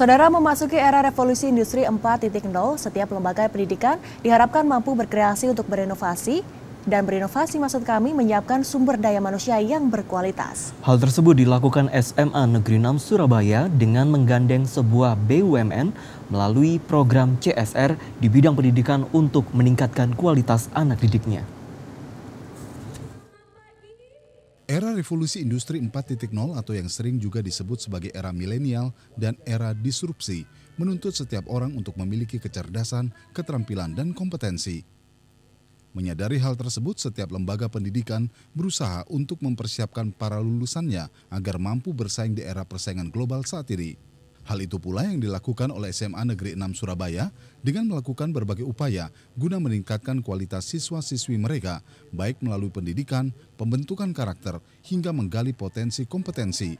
Saudara memasuki era revolusi industri 4.0, setiap lembaga pendidikan diharapkan mampu berkreasi untuk berinovasi dan berinovasi maksud kami menyiapkan sumber daya manusia yang berkualitas. Hal tersebut dilakukan SMA Negeri 6 Surabaya dengan menggandeng sebuah BUMN melalui program CSR di bidang pendidikan untuk meningkatkan kualitas anak didiknya. Era revolusi industri 4.0 atau yang sering juga disebut sebagai era milenial dan era disrupsi menuntut setiap orang untuk memiliki kecerdasan, keterampilan, dan kompetensi. Menyadari hal tersebut, setiap lembaga pendidikan berusaha untuk mempersiapkan para lulusannya agar mampu bersaing di era persaingan global saat ini. Hal itu pula yang dilakukan oleh SMA Negeri 6 Surabaya dengan melakukan berbagai upaya guna meningkatkan kualitas siswa-siswi mereka, baik melalui pendidikan, pembentukan karakter, hingga menggali potensi kompetensi.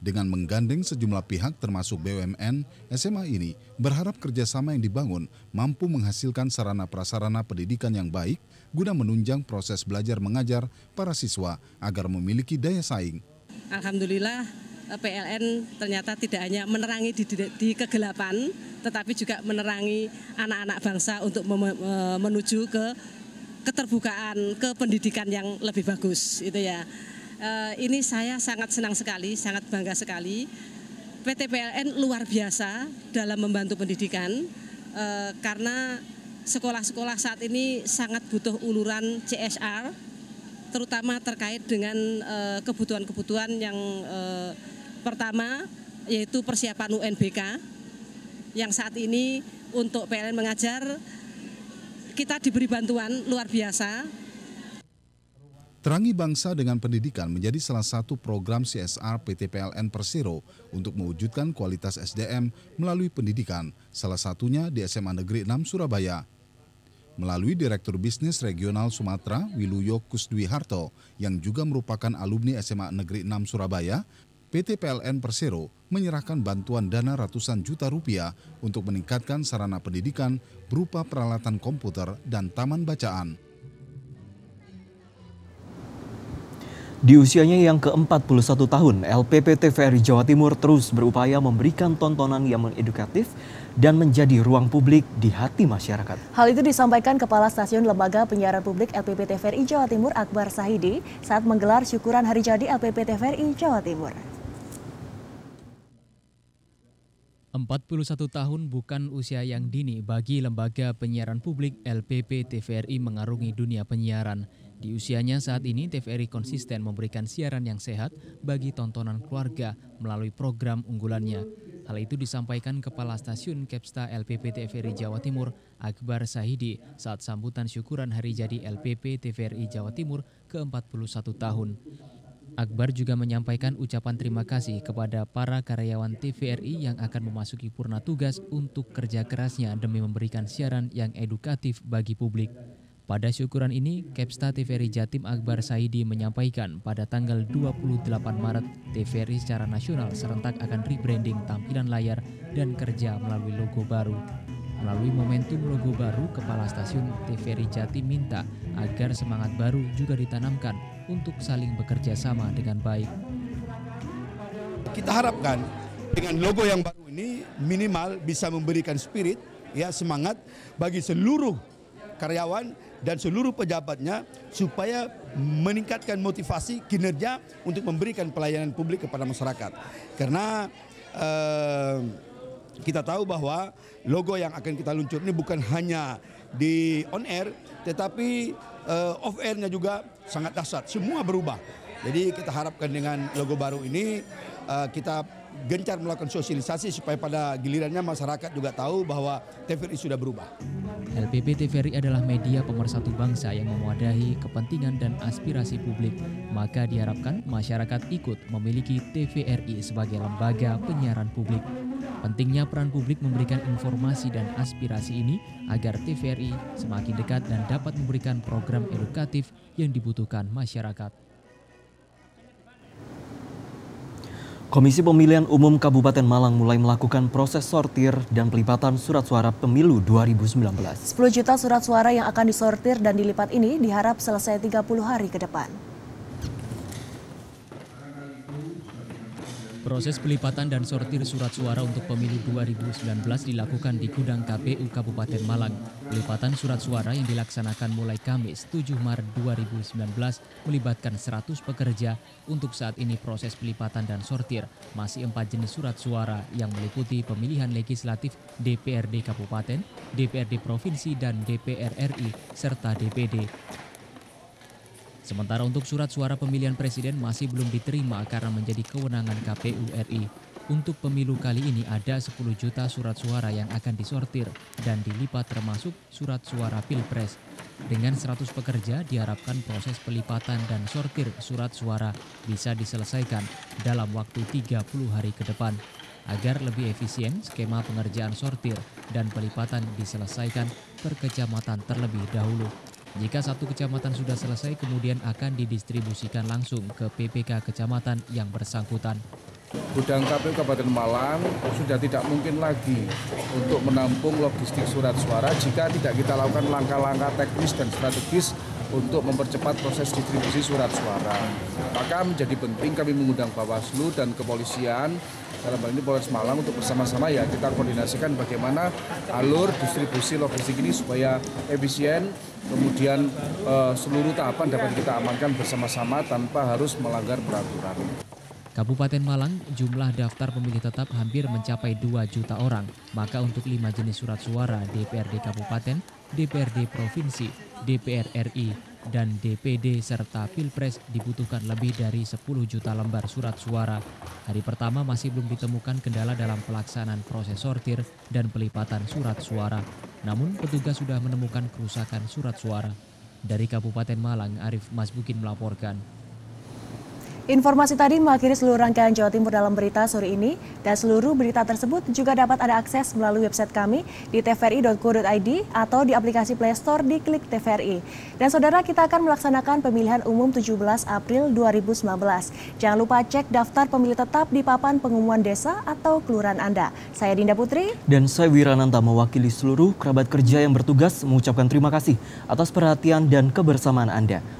Dengan menggandeng sejumlah pihak termasuk BUMN, SMA ini berharap kerjasama yang dibangun mampu menghasilkan sarana prasarana pendidikan yang baik guna menunjang proses belajar mengajar para siswa agar memiliki daya saing. Alhamdulillah PLN ternyata tidak hanya menerangi di, di, di kegelapan, tetapi juga menerangi anak-anak bangsa untuk mem, menuju ke keterbukaan, ke pendidikan yang lebih bagus, itu ya. ini saya sangat senang sekali, sangat bangga sekali. PT PLN luar biasa dalam membantu pendidikan karena sekolah-sekolah saat ini sangat butuh uluran CSR, terutama terkait dengan kebutuhan-kebutuhan yang Pertama yaitu persiapan UNBK yang saat ini untuk PLN mengajar kita diberi bantuan luar biasa. Terangi Bangsa dengan Pendidikan menjadi salah satu program CSR PT PLN Persero untuk mewujudkan kualitas SDM melalui pendidikan, salah satunya di SMA Negeri 6 Surabaya. Melalui Direktur Bisnis Regional Sumatera, Wiluyo Kusdwi Harto, yang juga merupakan alumni SMA Negeri 6 Surabaya, PT PLN Persero menyerahkan bantuan dana ratusan juta rupiah untuk meningkatkan sarana pendidikan berupa peralatan komputer dan taman bacaan. Di usianya yang ke-41 tahun, LPP TVRI Jawa Timur terus berupaya memberikan tontonan yang mengedukatif dan menjadi ruang publik di hati masyarakat. Hal itu disampaikan Kepala Stasiun Lembaga Penyiaran Publik LPP TVRI Jawa Timur Akbar Sahidi saat menggelar syukuran hari jadi LPP TVRI Jawa Timur. 41 tahun bukan usia yang dini bagi Lembaga Penyiaran Publik LPP TVRI mengarungi dunia penyiaran. Di usianya saat ini, TVRI konsisten memberikan siaran yang sehat bagi tontonan keluarga melalui program unggulannya. Hal itu disampaikan Kepala Stasiun Kepsta LPP TVRI Jawa Timur, Akbar Sahidi, saat sambutan syukuran hari jadi LPP TVRI Jawa Timur ke-41 tahun. Akbar juga menyampaikan ucapan terima kasih kepada para karyawan TVRI yang akan memasuki purna tugas untuk kerja kerasnya demi memberikan siaran yang edukatif bagi publik. Pada syukuran ini, Kepsta TVRI Jatim Akbar Saidi menyampaikan pada tanggal 28 Maret TVRI secara nasional serentak akan rebranding tampilan layar dan kerja melalui logo baru. Melalui momentum logo baru, Kepala Stasiun TVRI Jatim minta agar semangat baru juga ditanamkan untuk saling bekerja sama dengan baik. Kita harapkan dengan logo yang baru ini minimal bisa memberikan spirit, ya semangat bagi seluruh karyawan dan seluruh pejabatnya supaya meningkatkan motivasi kinerja untuk memberikan pelayanan publik kepada masyarakat. Karena eh, kita tahu bahwa logo yang akan kita luncur ini bukan hanya di on air, tetapi eh, off airnya juga sangat dahsyat. Semua berubah. Jadi kita harapkan dengan logo baru ini eh, kita gencar melakukan sosialisasi supaya pada gilirannya masyarakat juga tahu bahwa TVRI sudah berubah. LPP TVRI adalah media pemersatu bangsa yang mewadahi kepentingan dan aspirasi publik. Maka diharapkan masyarakat ikut memiliki TVRI sebagai lembaga penyiaran publik. Pentingnya peran publik memberikan informasi dan aspirasi ini agar TVRI semakin dekat dan dapat memberikan program edukatif yang dibutuhkan masyarakat. Komisi Pemilihan Umum Kabupaten Malang mulai melakukan proses sortir dan pelipatan surat suara pemilu 2019. 10 juta surat suara yang akan disortir dan dilipat ini diharap selesai 30 hari ke depan. Proses pelipatan dan sortir surat suara untuk pemilu 2019 dilakukan di gudang KPU Kabupaten Malang. Pelipatan surat suara yang dilaksanakan mulai Kamis 7 Maret 2019 melibatkan 100 pekerja. Untuk saat ini proses pelipatan dan sortir masih empat jenis surat suara yang meliputi pemilihan legislatif DPRD Kabupaten, DPRD Provinsi, dan DPR RI, serta DPD. Sementara untuk surat suara pemilihan presiden masih belum diterima karena menjadi kewenangan KPU RI. Untuk pemilu kali ini ada 10 juta surat suara yang akan disortir dan dilipat termasuk surat suara Pilpres. Dengan 100 pekerja diharapkan proses pelipatan dan sortir surat suara bisa diselesaikan dalam waktu 30 hari ke depan. Agar lebih efisien, skema pengerjaan sortir dan pelipatan diselesaikan per kecamatan terlebih dahulu. Jika satu kecamatan sudah selesai, kemudian akan didistribusikan langsung ke PPK kecamatan yang bersangkutan. Gudang KPU Kabupaten Malang sudah tidak mungkin lagi untuk menampung logistik surat suara jika tidak kita lakukan langkah-langkah teknis dan strategis untuk mempercepat proses distribusi surat suara. Maka menjadi penting kami mengundang Bawaslu dan kepolisian dalam hal ini Polres Malang untuk bersama-sama ya kita koordinasikan bagaimana alur distribusi logistik ini supaya efisien, kemudian eh, seluruh tahapan dapat kita amankan bersama-sama tanpa harus melanggar peraturan. Kabupaten Malang jumlah daftar pemilih tetap hampir mencapai 2 juta orang. Maka untuk lima jenis surat suara DPRD Kabupaten, DPRD Provinsi, DPR RI, dan DPD serta Pilpres dibutuhkan lebih dari 10 juta lembar surat suara. Hari pertama masih belum ditemukan kendala dalam pelaksanaan proses sortir dan pelipatan surat suara. Namun petugas sudah menemukan kerusakan surat suara. Dari Kabupaten Malang, Arif Masbukin melaporkan. Informasi tadi mengakhiri seluruh rangkaian Jawa Timur dalam berita sore ini dan seluruh berita tersebut juga dapat Anda akses melalui website kami di tvri.co.id atau di aplikasi Play Store di Klik TVRI. Dan saudara kita akan melaksanakan pemilihan umum 17 April 2019. Jangan lupa cek daftar pemilih tetap di papan pengumuman desa atau kelurahan Anda. Saya Dinda Putri Dan saya Wirananta mewakili seluruh kerabat kerja yang bertugas mengucapkan terima kasih atas perhatian dan kebersamaan Anda.